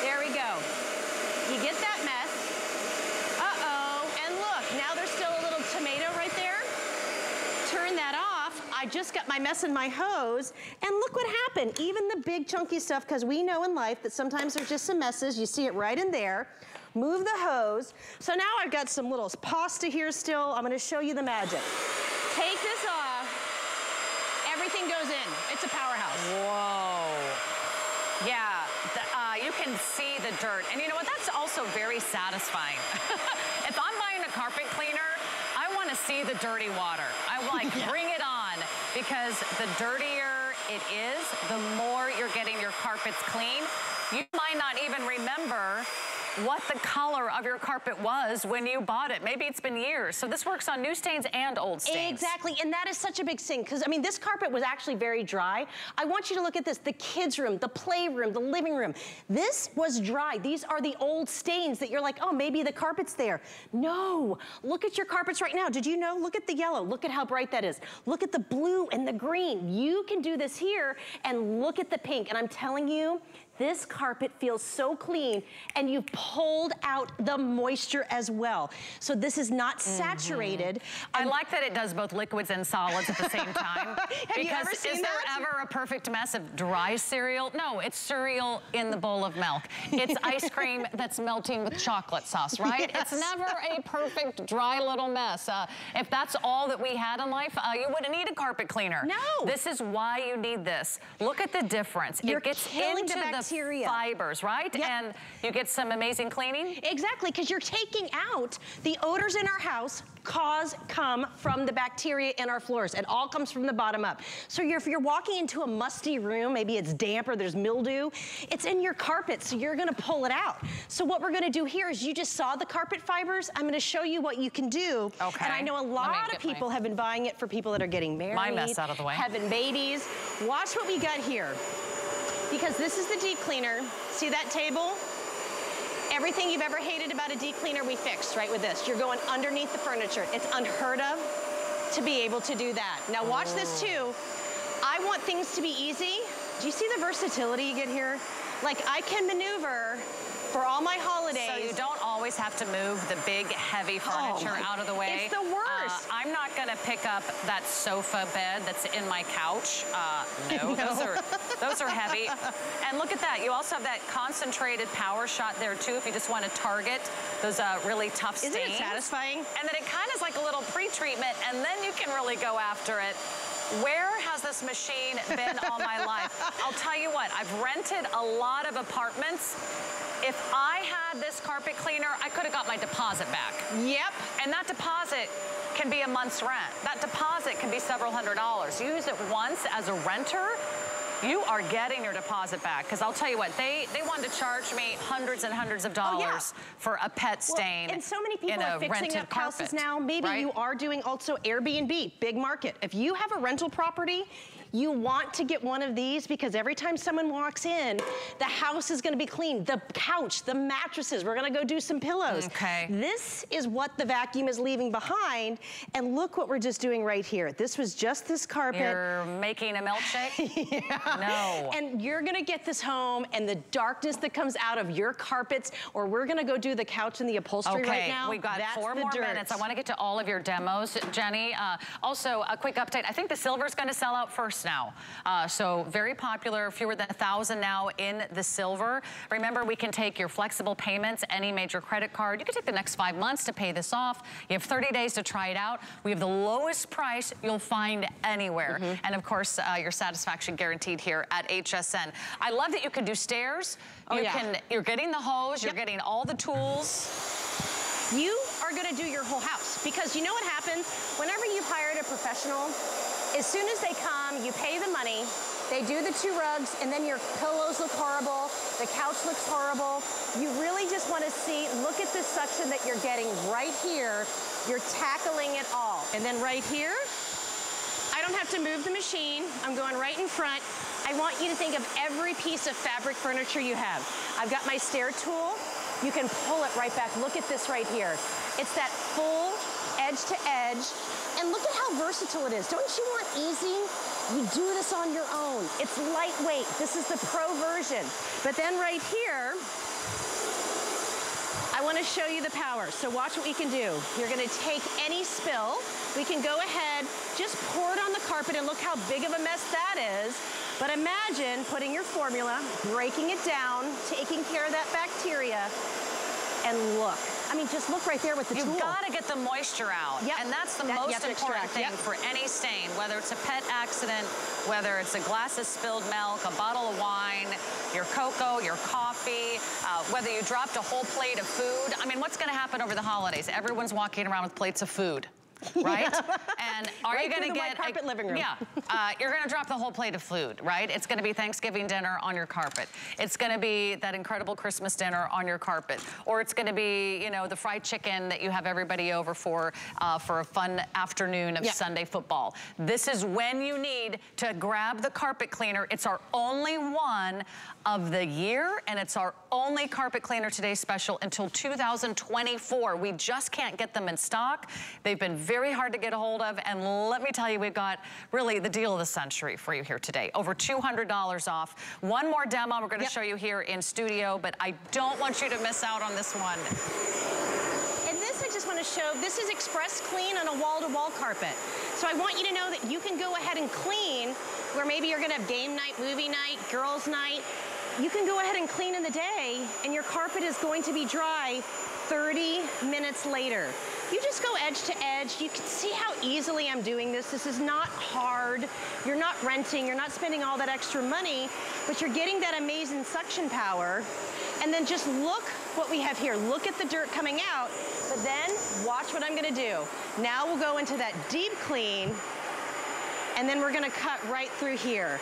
There we go. You get that mess. Uh-oh, and look, now there's still a little tomato right there. Turn that off. I just got my mess in my hose, and look what happened. Even the big chunky stuff, because we know in life that sometimes there's just some messes. You see it right in there. move the hose. So now I've got some little pasta here still. I'm gonna show you the magic. Take this off, everything goes in. It's a powerhouse. Whoa. Yeah, the, uh, you can see the dirt. And you know what, that's also very satisfying. if I'm buying a carpet cleaner, I wanna see the dirty water. I like, yeah. bring it on because the dirtier it is, the more you're getting your carpets clean. You might not even remember what the color of your carpet was when you bought it. Maybe it's been years. So this works on new stains and old stains. Exactly, and that is such a big thing because, I mean, this carpet was actually very dry. I want you to look at this, the kids' room, the playroom, the living room. This was dry. These are the old stains that you're like, oh, maybe the carpet's there. No, look at your carpets right now. Did you know? Look at the yellow. Look at how bright that is. Look at the blue and the green. You can do this here and look at the pink. And I'm telling you, this carpet feels so clean and you've pulled out the moisture as well. So this is not mm -hmm. saturated. I like that it does both liquids and solids at the same time. Have because you ever seen is there ever a perfect mess of dry cereal? No, it's cereal in the bowl of milk. It's ice cream that's melting with chocolate sauce, right? Yes. It's never a perfect dry little mess. Uh, if that's all that we had in life, uh, you wouldn't need a carpet cleaner. No. This is why you need this. Look at the difference. You're it gets into the bacteria. Fibers, right? Yep. And you get some amazing cleaning? Exactly, because you're taking out the odors in our house cause come from the bacteria in our floors. It all comes from the bottom up. So you're, if you're walking into a musty room, maybe it's damp or there's mildew, it's in your carpet, so you're gonna pull it out. So what we're gonna do here is you just saw the carpet fibers. I'm gonna show you what you can do. Okay. And I know a lot of people my... have been buying it for people that are getting married. My mess out of the way. Having babies. Watch what we got here because this is the deep cleaner. See that table? Everything you've ever hated about a deep cleaner, we fixed right with this. You're going underneath the furniture. It's unheard of to be able to do that. Now watch oh. this too. I want things to be easy. Do you see the versatility you get here? Like I can maneuver for all my holidays. So you don't always have to move the big, heavy oh furniture oh out of the way. It's the worst. Uh, I'm not gonna pick up that sofa bed that's in my couch. Uh, no, no, those are those are heavy. And look at that. You also have that concentrated power shot there too. If you just want to target those uh, really tough stains. Isn't it satisfying? And then it kind of is like a little pre-treatment, and then you can really go after it. Where has this machine been all my life? I'll tell you what, I've rented a lot of apartments if I had this carpet cleaner, I could have got my deposit back. Yep. And that deposit can be a month's rent. That deposit can be several hundred dollars. You use it once as a renter, you are getting your deposit back. Because I'll tell you what, they, they wanted to charge me hundreds and hundreds of dollars oh, yeah. for a pet stain well, And so many people are fixing up carpet, houses now. Maybe right? you are doing also Airbnb, big market. If you have a rental property, you want to get one of these because every time someone walks in, the house is gonna be clean. The couch, the mattresses, we're gonna go do some pillows. Okay. This is what the vacuum is leaving behind. And look what we're just doing right here. This was just this carpet. You're making a milkshake? yeah. No. And you're gonna get this home and the darkness that comes out of your carpets, or we're gonna go do the couch and the upholstery okay. right now. Okay, we've got That's four more dirt. minutes. I wanna get to all of your demos, Jenny. Uh, also, a quick update. I think the silver's gonna sell out first now. Uh, so very popular, fewer than a 1,000 now in the silver. Remember, we can take your flexible payments, any major credit card. You can take the next five months to pay this off. You have 30 days to try it out. We have the lowest price you'll find anywhere. Mm -hmm. And of course, uh, your satisfaction guaranteed here at HSN. I love that you can do stairs. Oh, you yeah. can, you're getting the hose, yep. you're getting all the tools. You are gonna do your whole house because you know what happens? Whenever you've hired a professional, as soon as they come, you pay the money, they do the two rugs, and then your pillows look horrible, the couch looks horrible. You really just wanna see, look at the suction that you're getting right here. You're tackling it all. And then right here, I don't have to move the machine. I'm going right in front. I want you to think of every piece of fabric furniture you have. I've got my stair tool. You can pull it right back. Look at this right here. It's that full edge to edge and look at how versatile it is. Don't you want easy? You do this on your own. It's lightweight. This is the pro version. But then right here, I wanna show you the power. So watch what we can do. You're gonna take any spill. We can go ahead, just pour it on the carpet and look how big of a mess that is. But imagine putting your formula, breaking it down, taking care of that bacteria, and look. I mean, just look right there with the You've tool. You've got to get the moisture out. Yep. And that's the that, most important thing yep. for any stain, whether it's a pet accident, whether it's a glass of spilled milk, a bottle of wine, your cocoa, your coffee, uh, whether you dropped a whole plate of food. I mean, what's going to happen over the holidays? Everyone's walking around with plates of food right? and are right you going to get carpet a, living room? Yeah, uh, you're going to drop the whole plate of food, right? It's going to be Thanksgiving dinner on your carpet. It's going to be that incredible Christmas dinner on your carpet, or it's going to be, you know, the fried chicken that you have everybody over for uh, for a fun afternoon of yeah. Sunday football. This is when you need to grab the carpet cleaner. It's our only one of the year, and it's our only carpet cleaner today special until 2024. We just can't get them in stock. They've been very hard to get a hold of, and let me tell you, we've got really the deal of the century for you here today. Over $200 off. One more demo we're gonna yep. show you here in studio, but I don't want you to miss out on this one. And this I just wanna show, this is express clean on a wall-to-wall -wall carpet. So I want you to know that you can go ahead and clean where maybe you're gonna have game night, movie night, girls night, you can go ahead and clean in the day and your carpet is going to be dry 30 minutes later. You just go edge to edge. You can see how easily I'm doing this. This is not hard. You're not renting. You're not spending all that extra money, but you're getting that amazing suction power. And then just look what we have here. Look at the dirt coming out, but then watch what I'm gonna do. Now we'll go into that deep clean, and then we're gonna cut right through here.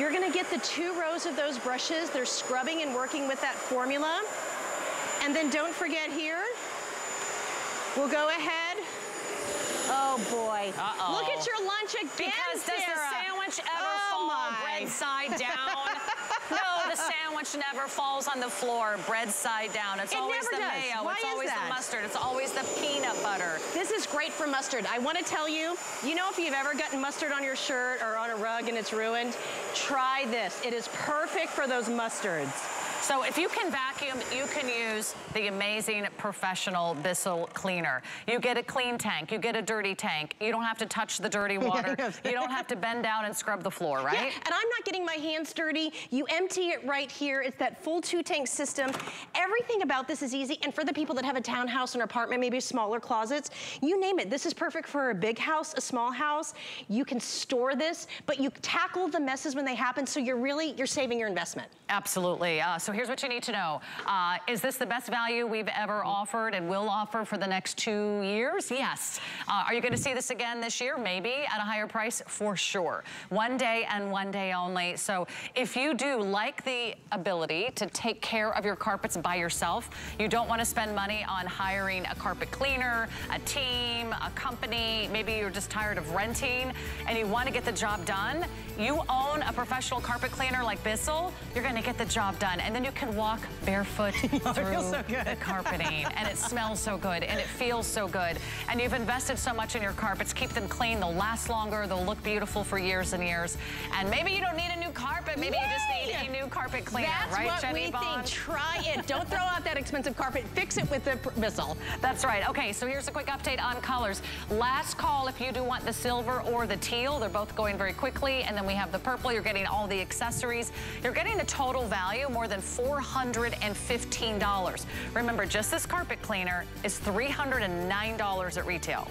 You're gonna get the two rows of those brushes. They're scrubbing and working with that formula. And then don't forget here, we'll go ahead. Oh boy. Uh -oh. Look at your lunch again, Because Sarah. does the sandwich ever oh fall my. bread side down? the sandwich never falls on the floor, bread side down. It's it always the does. mayo. Why it's always that? the mustard. It's always the peanut butter. This is great for mustard. I want to tell you, you know if you've ever gotten mustard on your shirt or on a rug and it's ruined, try this. It is perfect for those mustards. So if you can vacuum, you can use the amazing professional Bissell cleaner. You get a clean tank, you get a dirty tank. You don't have to touch the dirty water. you don't have to bend down and scrub the floor, right? Yeah, and I'm not getting my hands dirty. You empty it right here. It's that full two tank system. Everything about this is easy. And for the people that have a townhouse, an apartment, maybe smaller closets, you name it. This is perfect for a big house, a small house. You can store this, but you tackle the messes when they happen. So you're really, you're saving your investment. Absolutely. Uh, so here's what you need to know. Uh, is this the best value we've ever offered and will offer for the next two years? Yes. Uh, are you going to see this again this year? Maybe at a higher price? For sure. One day and one day only. So if you do like the ability to take care of your carpets by yourself, you don't want to spend money on hiring a carpet cleaner, a team, a company, maybe you're just tired of renting and you want to get the job done, you own a professional carpet cleaner like Bissell, you're going to get the job done. And then you can walk barefoot through so the carpeting. and it smells so good and it feels so good. And you've invested so much in your carpets. Keep them clean. They'll last longer. They'll look beautiful for years and years. And maybe you don't need a new carpet. Maybe Yay! you just need a new carpet cleaner, That's right, what Jenny we Bond? think. Try it. don't throw out that expensive carpet. Fix it with the Bissell. That's right. Okay, so here's a quick update on colors. Last call if you do want the silver or the teal. They're both going very quickly. And then we have the purple. You're getting all the accessories. You're getting a total value more than 415 Remember, just this carpet cleaner is $309 at retail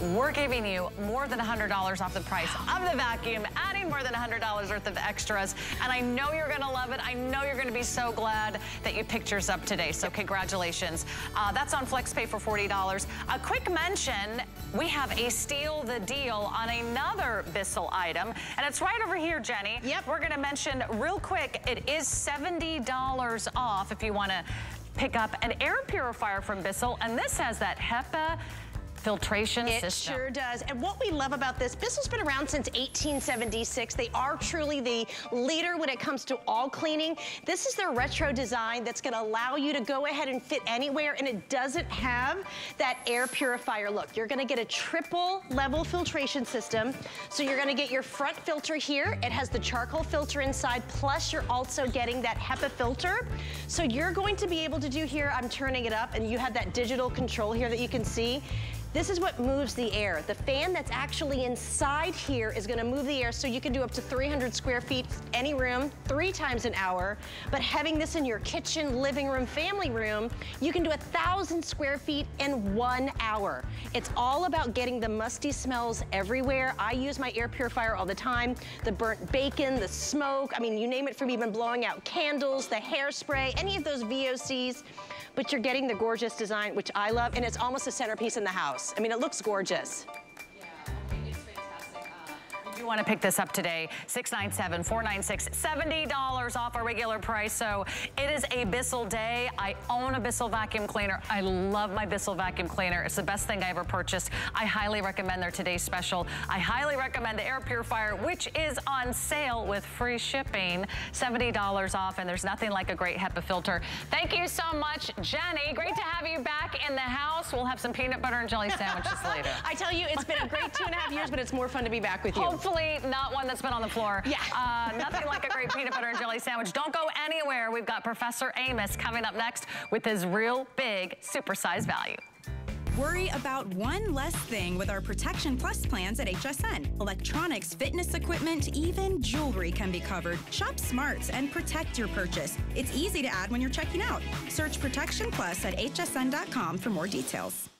we're giving you more than $100 off the price of the vacuum, adding more than $100 worth of extras. And I know you're gonna love it. I know you're gonna be so glad that you picked yours up today. So congratulations. Uh, that's on FlexPay for $40. A quick mention, we have a steal the deal on another Bissell item. And it's right over here, Jenny. Yep. We're gonna mention real quick, it is $70 off if you wanna pick up an air purifier from Bissell. And this has that HEPA filtration it system. It sure does. And what we love about this, Bissell's been around since 1876. They are truly the leader when it comes to all cleaning. This is their retro design that's gonna allow you to go ahead and fit anywhere and it doesn't have that air purifier look. You're gonna get a triple level filtration system. So you're gonna get your front filter here. It has the charcoal filter inside, plus you're also getting that HEPA filter. So you're going to be able to do here, I'm turning it up and you have that digital control here that you can see. This is what moves the air. The fan that's actually inside here is gonna move the air so you can do up to 300 square feet, any room, three times an hour. But having this in your kitchen, living room, family room, you can do a thousand square feet in one hour. It's all about getting the musty smells everywhere. I use my air purifier all the time. The burnt bacon, the smoke, I mean, you name it from even blowing out candles, the hairspray, any of those VOCs but you're getting the gorgeous design, which I love, and it's almost a centerpiece in the house. I mean, it looks gorgeous you want to pick this up today, 697-496, $70 off our regular price. So it is a Bissell day. I own a Bissell vacuum cleaner. I love my Bissell vacuum cleaner. It's the best thing I ever purchased. I highly recommend their today's special. I highly recommend the air purifier, which is on sale with free shipping, $70 off, and there's nothing like a great HEPA filter. Thank you so much, Jenny. Great to have you back in the house. We'll have some peanut butter and jelly sandwiches later. I tell you, it's been a great two and a half years, but it's more fun to be back with you. Hopefully Hopefully not one that's been on the floor. Yeah. Uh, nothing like a great peanut butter and jelly sandwich. Don't go anywhere. We've got Professor Amos coming up next with his real big supersize value. Worry about one less thing with our Protection Plus plans at HSN. Electronics, fitness equipment, even jewelry can be covered. Shop smart and protect your purchase. It's easy to add when you're checking out. Search Protection Plus at hsn.com for more details.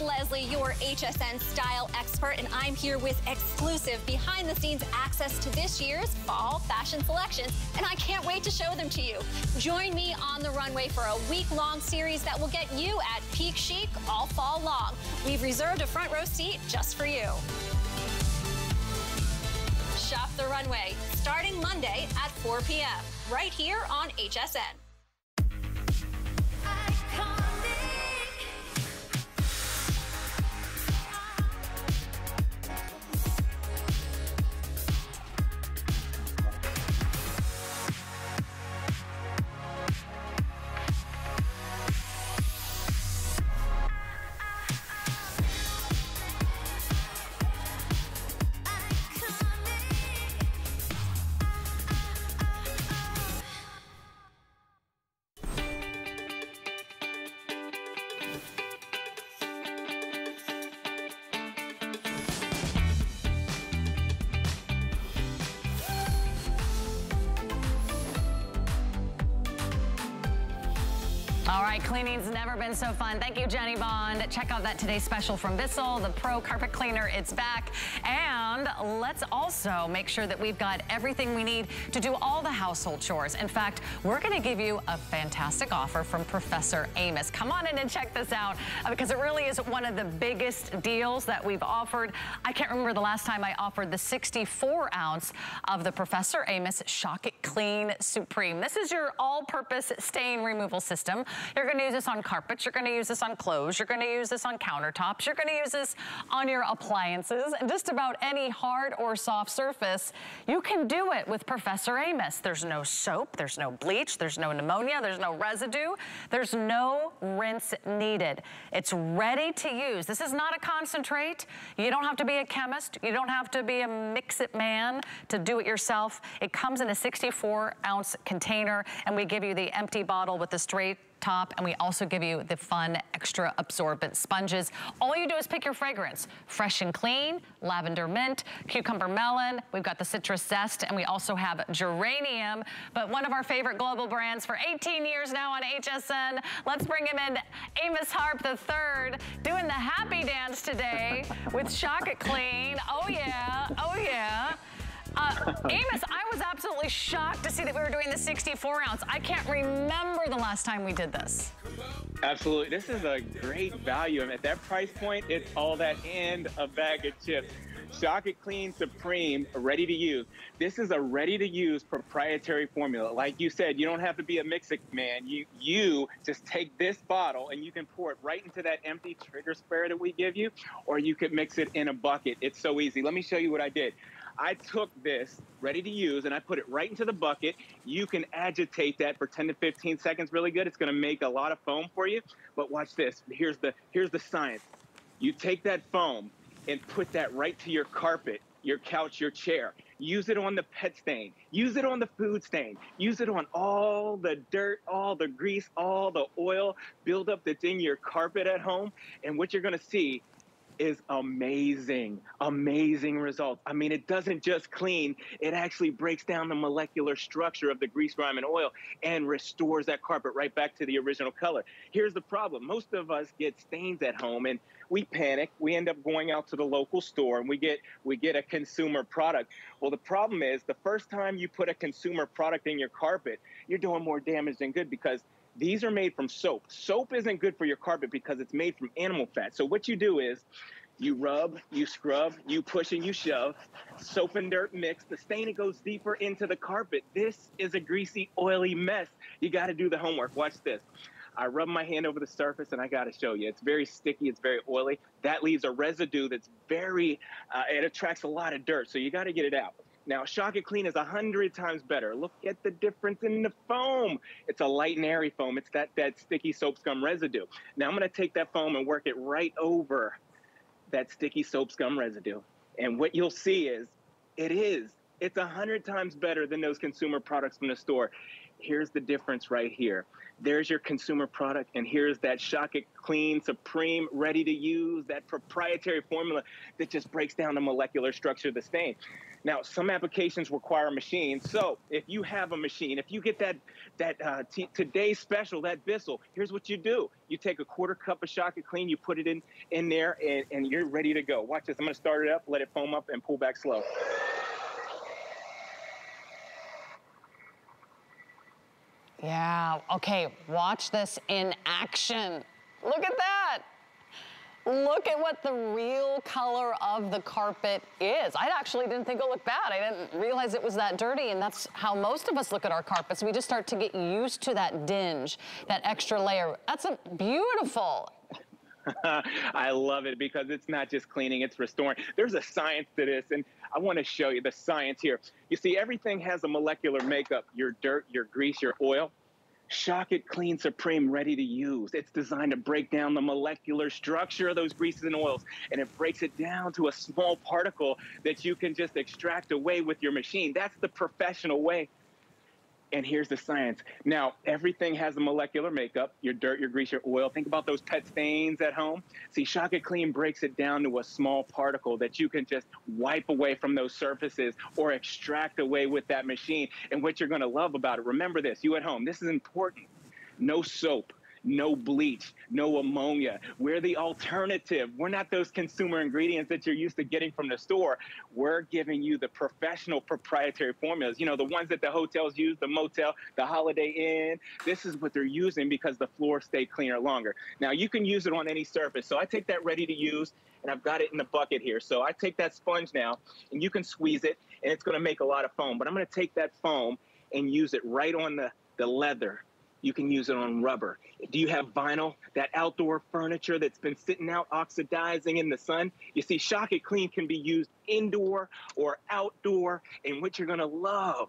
Leslie, your HSN style expert, and I'm here with exclusive behind the scenes access to this year's fall fashion selections, and I can't wait to show them to you. Join me on the runway for a week long series that will get you at peak chic all fall long. We've reserved a front row seat just for you. Shop the runway starting Monday at 4 p.m. right here on HSN. Cleaning's never been so fun. Thank you, Jenny Bond. Check out that today's special from Bissell, the Pro Carpet Cleaner. It's back. And let's also make sure that we've got everything we need to do all the household chores. In fact, we're going to give you a fantastic offer from Professor Amos. Come on in and check this out uh, because it really is one of the biggest deals that we've offered. I can't remember the last time I offered the 64 ounce of the Professor Amos Shock It Clean Supreme. This is your all-purpose stain removal system. You're going to use this on carpets. You're going to use this on clothes. You're going to use this on countertops. You're going to use this on your appliances and just about any hard or soft surface. You can do it with Professor Amos. There's no soap. There's no bleach. There's no ammonia. There's no residue. There's no rinse needed. It's ready to use. This is not a concentrate. You don't have to be a chemist. You don't have to be a mix-it man to do it yourself. It comes in a 64 ounce container and we give you the empty bottle with the straight top, and we also give you the fun extra absorbent sponges. All you do is pick your fragrance. Fresh and clean, lavender mint, cucumber melon, we've got the citrus zest, and we also have geranium, but one of our favorite global brands for 18 years now on HSN. Let's bring him in, Amos Harp III, doing the happy dance today with Shock It Clean. Oh yeah, oh yeah. Uh, Amos, absolutely shocked to see that we were doing the 64 ounce. I can't remember the last time we did this. Absolutely. This is a great value. And at that price point, it's all that and a bag of chips. Shock It Clean Supreme, ready to use. This is a ready to use proprietary formula. Like you said, you don't have to be a mix man. You you just take this bottle and you can pour it right into that empty trigger sprayer that we give you, or you could mix it in a bucket. It's so easy. Let me show you what I did. I took this ready to use and I put it right into the bucket. You can agitate that for 10 to 15 seconds really good. It's going to make a lot of foam for you. But watch this. Here's the here's the science. You take that foam and put that right to your carpet, your couch, your chair. Use it on the pet stain. Use it on the food stain. Use it on all the dirt, all the grease, all the oil buildup that's in your carpet at home. And what you're going to see is amazing, amazing results. I mean, it doesn't just clean, it actually breaks down the molecular structure of the grease, grime, and oil and restores that carpet right back to the original color. Here's the problem most of us get stains at home and we panic. We end up going out to the local store and we get we get a consumer product. Well, the problem is the first time you put a consumer product in your carpet, you're doing more damage than good because these are made from soap. Soap isn't good for your carpet because it's made from animal fat. So what you do is you rub, you scrub, you push and you shove. Soap and dirt mix. The stain it goes deeper into the carpet. This is a greasy, oily mess. You got to do the homework. Watch this. I rub my hand over the surface and I got to show you. It's very sticky. It's very oily. That leaves a residue that's very, uh, it attracts a lot of dirt. So you got to get it out. Now, Shock It Clean is a hundred times better. Look at the difference in the foam. It's a light and airy foam. It's that, that sticky soap scum residue. Now I'm going to take that foam and work it right over that sticky soap scum residue. And what you'll see is it is. It's a hundred times better than those consumer products from the store. Here's the difference right here. There's your consumer product, and here's that Shock It Clean Supreme ready to use, that proprietary formula that just breaks down the molecular structure of the stain. Now, some applications require machines. So if you have a machine, if you get that that uh, today's special, that Bissell, here's what you do. You take a quarter cup of It Clean, you put it in in there, and, and you're ready to go. Watch this. I'm going to start it up, let it foam up, and pull back slow. Yeah, okay, watch this in action. Look at that. Look at what the real color of the carpet is. I actually didn't think it looked bad. I didn't realize it was that dirty, and that's how most of us look at our carpets. We just start to get used to that dinge, that extra layer. That's a beautiful. I love it because it's not just cleaning, it's restoring. There's a science to this, and I want to show you the science here. You see, everything has a molecular makeup your dirt, your grease, your oil. Shock It Clean Supreme ready to use. It's designed to break down the molecular structure of those greases and oils, and it breaks it down to a small particle that you can just extract away with your machine. That's the professional way and here's the science. Now, everything has a molecular makeup your dirt, your grease, your oil. Think about those pet stains at home. See, Shock It Clean breaks it down to a small particle that you can just wipe away from those surfaces or extract away with that machine. And what you're going to love about it, remember this, you at home, this is important. No soap, no bleach, no ammonia. We're the alternative. We're not those consumer ingredients that you're used to getting from the store. We're giving you the professional proprietary formulas, you know, the ones that the hotels use, the motel, the Holiday Inn. This is what they're using because the floors stay cleaner longer. Now, you can use it on any surface. So I take that ready to use and I've got it in the bucket here. So I take that sponge now and you can squeeze it and it's going to make a lot of foam. But I'm going to take that foam and use it right on the, the leather you can use it on rubber. Do you have vinyl, that outdoor furniture that's been sitting out oxidizing in the sun? You see, Shock It Clean can be used indoor or outdoor. And what you're going to love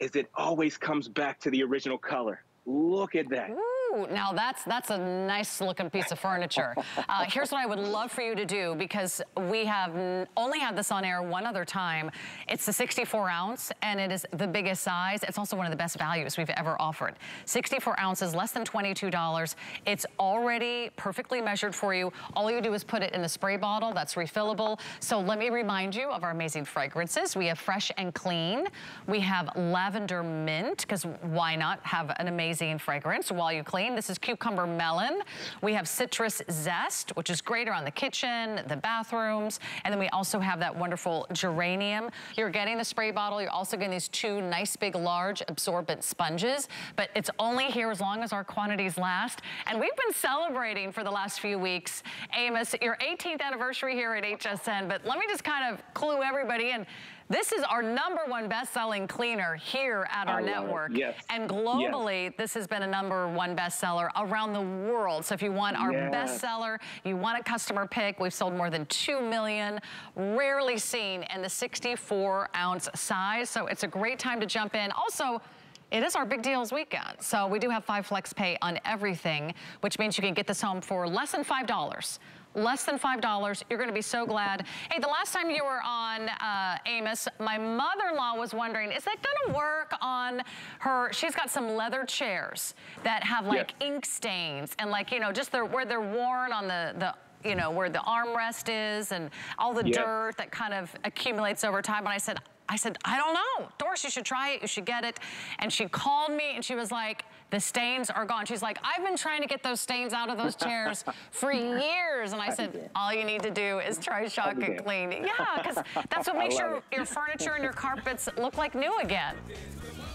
is it always comes back to the original color. Look at that. Ooh, now that's that's a nice looking piece of furniture. Uh, here's what I would love for you to do because we have only had this on air one other time. It's the 64 ounce and it is the biggest size. It's also one of the best values we've ever offered. 64 ounces, less than $22. It's already perfectly measured for you. All you do is put it in a spray bottle that's refillable. So let me remind you of our amazing fragrances. We have fresh and clean. We have lavender mint because why not have an amazing fragrance while you clean. This is cucumber melon. We have citrus zest, which is great around the kitchen, the bathrooms. And then we also have that wonderful geranium. You're getting the spray bottle. You're also getting these two nice big large absorbent sponges. But it's only here as long as our quantities last. And we've been celebrating for the last few weeks, Amos, your 18th anniversary here at HSN. But let me just kind of clue everybody in. This is our number one best-selling cleaner here at our network. Yes. And globally, yes. this has been a number one bestseller around the world. So if you want our yes. bestseller, you want a customer pick, we've sold more than 2 million, rarely seen in the 64 ounce size. So it's a great time to jump in. Also, it is our big deals weekend. So we do have five flex pay on everything, which means you can get this home for less than $5 less than $5. You're gonna be so glad. Hey, the last time you were on, uh, Amos, my mother-in-law was wondering, is that gonna work on her, she's got some leather chairs that have like ink stains and like, you know, just the, where they're worn on the, the you know, where the armrest is and all the dirt that kind of accumulates over time. And I said, I said, I don't know. Doris, you should try it. You should get it. And she called me and she was like, the stains are gone. She's like, I've been trying to get those stains out of those chairs for years. And I said, all you need to do is try Shock and Clean. Yeah, because that's what makes your, your furniture and your carpets look like new again.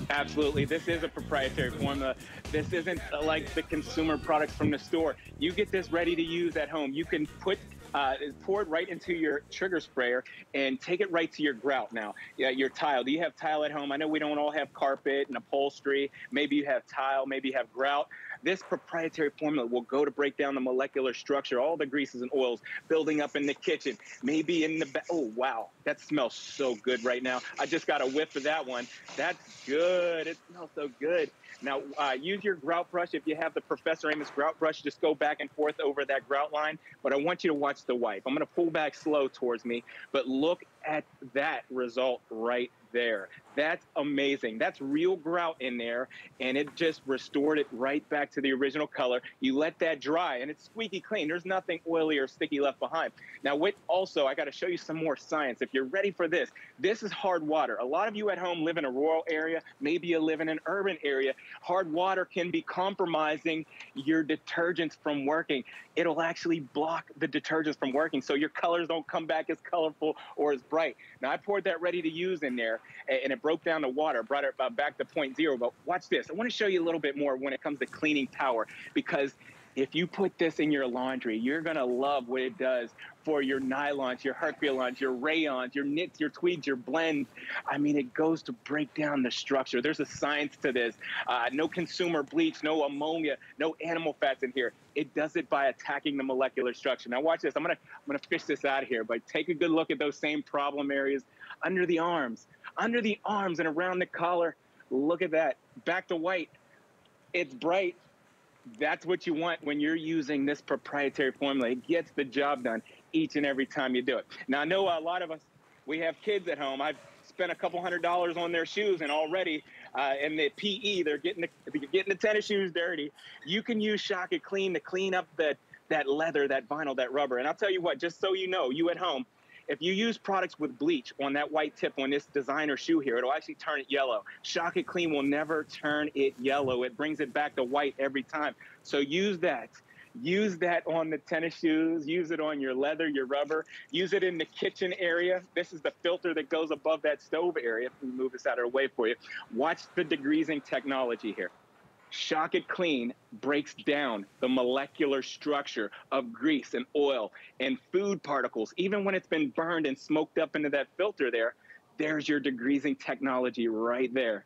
Absolutely. This is a proprietary formula. This isn't uh, like the consumer products from the store. You get this ready to use at home. You can put uh, is poured right into your trigger sprayer and take it right to your grout now. Yeah, your tile. Do you have tile at home? I know we don't all have carpet and upholstery. Maybe you have tile, maybe you have grout. This proprietary formula will go to break down the molecular structure, all the greases and oils building up in the kitchen, maybe in the. Oh, wow. That smells so good right now. I just got a whiff of that one. That's good. It smells so good. Now, uh, use your grout brush. If you have the Professor Amos grout brush, just go back and forth over that grout line. But I want you to watch the wipe. I'm going to pull back slow towards me, but look at that result right there. That's amazing. That's real grout in there, and it just restored it right back to the original color. You let that dry, and it's squeaky clean. There's nothing oily or sticky left behind. Now, with also, I got to show you some more science. If you're ready for this, this is hard water. A lot of you at home live in a rural area. Maybe you live in an urban area. Hard water can be compromising your detergents from working. It'll actually block the detergents from working, so your colors don't come back as colorful or as bright. Now, I poured that ready to use in there, and it broke down the water, brought it back to point zero. But watch this. I want to show you a little bit more when it comes to cleaning power, because if you put this in your laundry, you're going to love what it does for your nylons, your herculons, your rayons, your knits, your tweeds, your blends. I mean, it goes to break down the structure. There's a science to this. Uh, no consumer bleach, no ammonia, no animal fats in here. It does it by attacking the molecular structure. Now watch this. I'm gonna I'm gonna fish this out of here, but take a good look at those same problem areas under the arms, under the arms and around the collar. Look at that. Back to white. It's bright. That's what you want when you're using this proprietary formula. It gets the job done each and every time you do it. Now, I know a lot of us, we have kids at home. I've spent a couple hundred dollars on their shoes, and already uh, in the PE, they're getting the, they're getting the tennis shoes dirty. You can use Shock It Clean to clean up that that leather, that vinyl, that rubber. And I'll tell you what, just so you know, you at home, if you use products with bleach on that white tip on this designer shoe here, it'll actually turn it yellow. Shock It Clean will never turn it yellow. It brings it back to white every time. So use that. Use that on the tennis shoes. Use it on your leather, your rubber. Use it in the kitchen area. This is the filter that goes above that stove area. Let me move this out of the way for you. Watch the degreasing technology here. Shock It Clean breaks down the molecular structure of grease and oil and food particles. Even when it's been burned and smoked up into that filter there, there's your degreasing technology right there.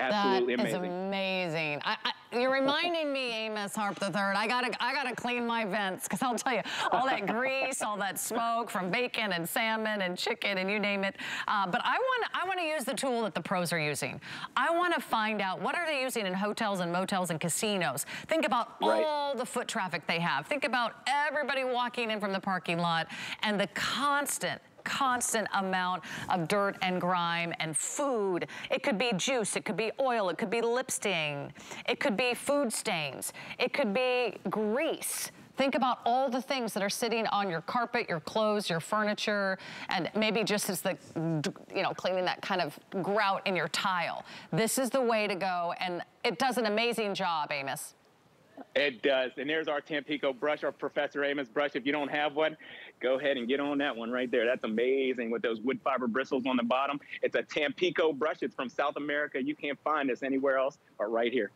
Absolutely that amazing. That is amazing. I, I, you're reminding me, Amos Harp III. I gotta, I gotta clean my vents because I'll tell you, all that grease, all that smoke from bacon and salmon and chicken and you name it. Uh, but I want, I want to use the tool that the pros are using. I want to find out what are they using in hotels and motels and casinos. Think about right. all the foot traffic they have. Think about everybody walking in from the parking lot and the constant constant amount of dirt and grime and food. It could be juice, it could be oil, it could be lip stain, it could be food stains, it could be grease. Think about all the things that are sitting on your carpet, your clothes, your furniture, and maybe just as the, you know, cleaning that kind of grout in your tile. This is the way to go, and it does an amazing job, Amos. It does. And there's our Tampico brush, our Professor Amos brush. If you don't have one, go ahead and get on that one right there. That's amazing with those wood fiber bristles on the bottom. It's a Tampico brush. It's from South America. You can't find this anywhere else but right here.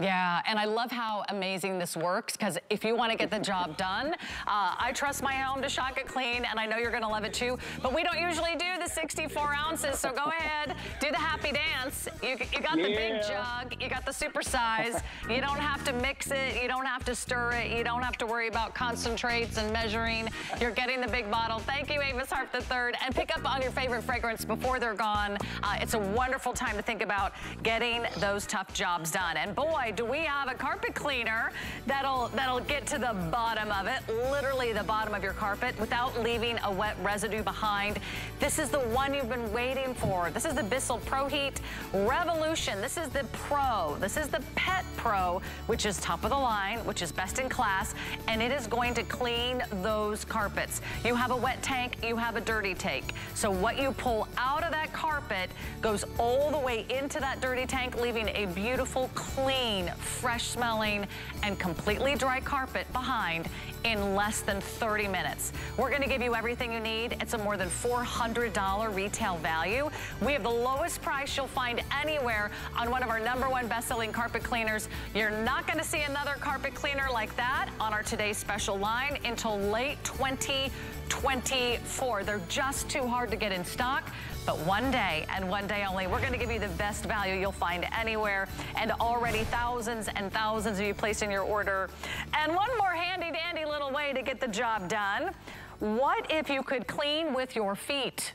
Yeah, and I love how amazing this works because if you want to get the job done, uh, I trust my home to shock it clean, and I know you're going to love it too. But we don't usually do the 64 ounces, so go ahead, do the happy dance. You, you got yeah. the big jug, you got the super size. You don't have to mix it, you don't have to stir it, you don't have to worry about concentrates and measuring. You're getting the big bottle. Thank you, Amos Harp III, and pick up on your favorite fragrance before they're gone. Uh, it's a wonderful time to think about getting those tough jobs done. And boy, do we have a carpet cleaner that'll that'll get to the bottom of it, literally the bottom of your carpet without leaving a wet residue behind. This is the one you've been waiting for. This is the Bissell ProHeat Revolution. This is the Pro. This is the Pet Pro, which is top of the line, which is best in class, and it is going to clean those carpets. You have a wet tank, you have a dirty tank. So what you pull out of that carpet goes all the way into that dirty tank, leaving a beautiful, clean, clean, fresh smelling, and completely dry carpet behind in less than 30 minutes. We're gonna give you everything you need. It's a more than $400 retail value. We have the lowest price you'll find anywhere on one of our number one best-selling carpet cleaners. You're not gonna see another carpet cleaner like that on our today's special line until late 2024. They're just too hard to get in stock. But one day and one day only, we're gonna give you the best value you'll find anywhere. And already thousands and thousands of you placing your order. And one more handy dandy little way to get the job done. What if you could clean with your feet?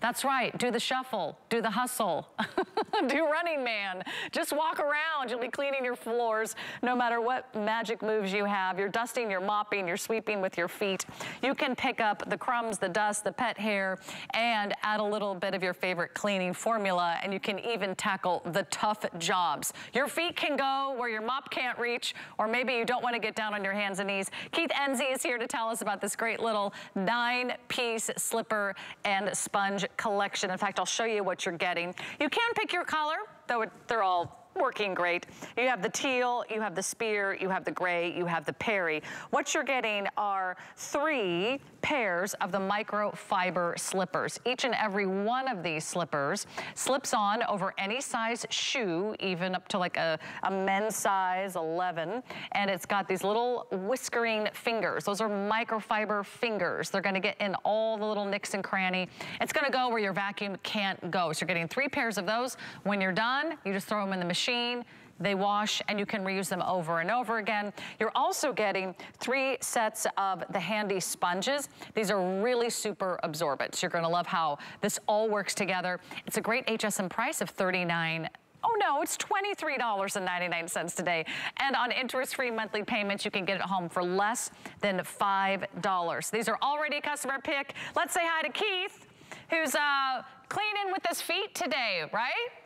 That's right, do the shuffle, do the hustle, do running man. Just walk around, you'll be cleaning your floors no matter what magic moves you have. You're dusting, you're mopping, you're sweeping with your feet. You can pick up the crumbs, the dust, the pet hair, and add a little bit of your favorite cleaning formula, and you can even tackle the tough jobs. Your feet can go where your mop can't reach, or maybe you don't want to get down on your hands and knees. Keith Enzi is here to tell us about this great little nine-piece slipper and sponge collection. In fact, I'll show you what you're getting. You can pick your color, though it, they're all working great. You have the teal, you have the spear, you have the gray, you have the Perry. What you're getting are three pairs of the microfiber slippers. Each and every one of these slippers slips on over any size shoe, even up to like a, a men's size 11. And it's got these little whiskering fingers. Those are microfiber fingers. They're gonna get in all the little nicks and cranny. It's gonna go where your vacuum can't go. So you're getting three pairs of those. When you're done, you just throw them in the machine they wash and you can reuse them over and over again. You're also getting three sets of the handy sponges. These are really super absorbent. So You're gonna love how this all works together. It's a great HSN price of 39 Oh no, it's $23.99 today. And on interest-free monthly payments, you can get it home for less than $5. These are already a customer pick. Let's say hi to Keith, who's uh, cleaning with his feet today, right?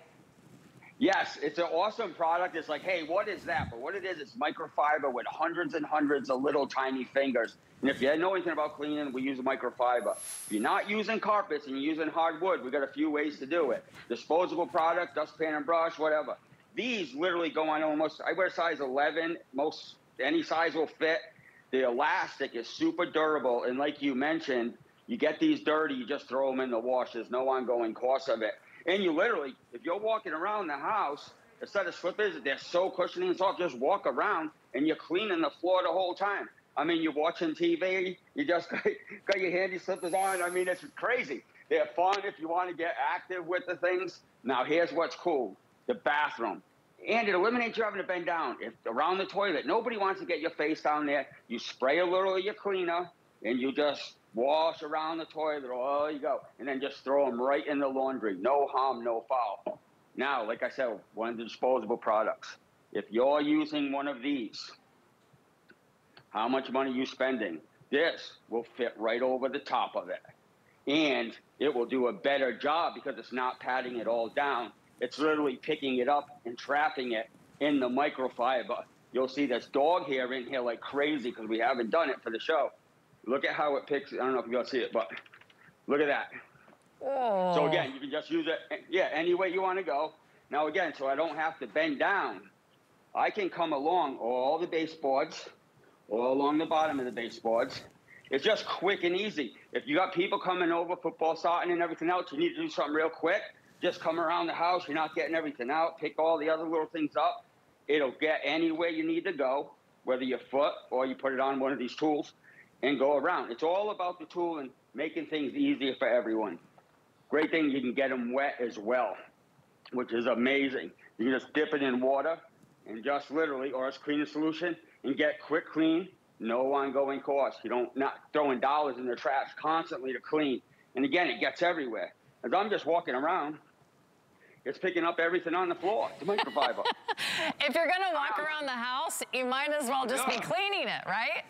Yes, it's an awesome product. It's like, hey, what is that? But what it is, it's microfiber with hundreds and hundreds of little tiny fingers. And if you know anything about cleaning, we use microfiber. If you're not using carpets and you're using hardwood, we got a few ways to do it. Disposable product, dustpan and brush, whatever. These literally go on almost, I wear size 11. Most, any size will fit. The elastic is super durable. And like you mentioned, you get these dirty, you just throw them in the wash. There's no ongoing cost of it. And you literally, if you're walking around the house, instead of slippers, they're so cushiony and soft, just walk around and you're cleaning the floor the whole time. I mean, you're watching TV, you just got, got your handy slippers on. I mean, it's crazy. They're fun if you want to get active with the things. Now, here's what's cool the bathroom. And it eliminates you having to bend down. If around the toilet, nobody wants to get your face down there. You spray a little of your cleaner and you just wash around the toilet, oh, you go, and then just throw them right in the laundry. No harm, no foul. Now, like I said, one of the disposable products. If you're using one of these, how much money you spending? This will fit right over the top of it. And it will do a better job because it's not patting it all down. It's literally picking it up and trapping it in the microfiber. You'll see this dog hair in here like crazy because we haven't done it for the show. Look at how it picks. I don't know if you guys see it, but look at that. Oh. So again, you can just use it, yeah, any way you want to go. Now again, so I don't have to bend down. I can come along all the baseboards, all along the bottom of the baseboards. It's just quick and easy. If you got people coming over, football starting and everything else, you need to do something real quick. Just come around the house. You're not getting everything out. Pick all the other little things up. It'll get anywhere you need to go, whether your foot or you put it on one of these tools and go around. It's all about the tool and making things easier for everyone. Great thing, you can get them wet as well, which is amazing. You can just dip it in water and just literally, or it's cleaning solution, and get quick clean, no ongoing cost. You don't not throwing dollars in the trash constantly to clean. And again, it gets everywhere. As I'm just walking around, it's picking up everything on the floor. The microfiber. if you're gonna walk around the house, you might as well just yeah. be cleaning it, right?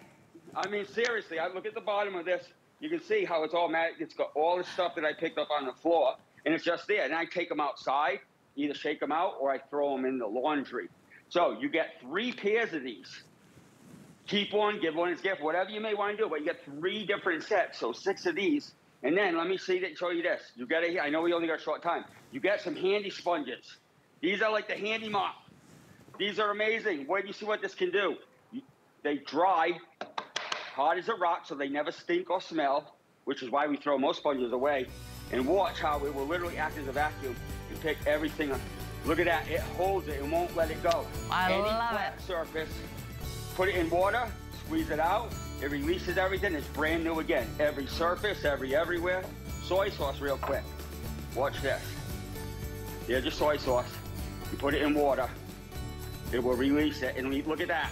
I mean, seriously, I look at the bottom of this. You can see how it's all mad. It's got all the stuff that I picked up on the floor, and it's just there. And I take them outside, either shake them out or I throw them in the laundry. So you get three pairs of these. Keep one, give one as gift, whatever you may want to do, but you get three different sets, so six of these. And then let me see that, show you this. You get it. I know we only got a short time. You get some handy sponges. These are like the handy mop. These are amazing. Wait, you see what this can do. They dry hard as a rock, so they never stink or smell, which is why we throw most sponges away. And watch how it will literally act as a vacuum and pick everything up. Look at that. It holds it and won't let it go. I Any love flat it. surface, put it in water, squeeze it out. It releases everything. It's brand new again. Every surface, every everywhere. Soy sauce real quick. Watch this. Here's your soy sauce. You put it in water. It will release it. And look at that.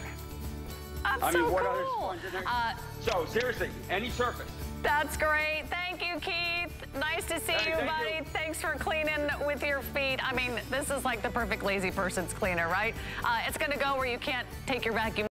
That's I mean, so what cool. other? Uh, so seriously, any surface. That's great. Thank you, Keith. Nice to see hey, you, thank buddy. You. Thanks for cleaning with your feet. I mean, this is like the perfect lazy person's cleaner, right? Uh, it's going to go where you can't take your vacuum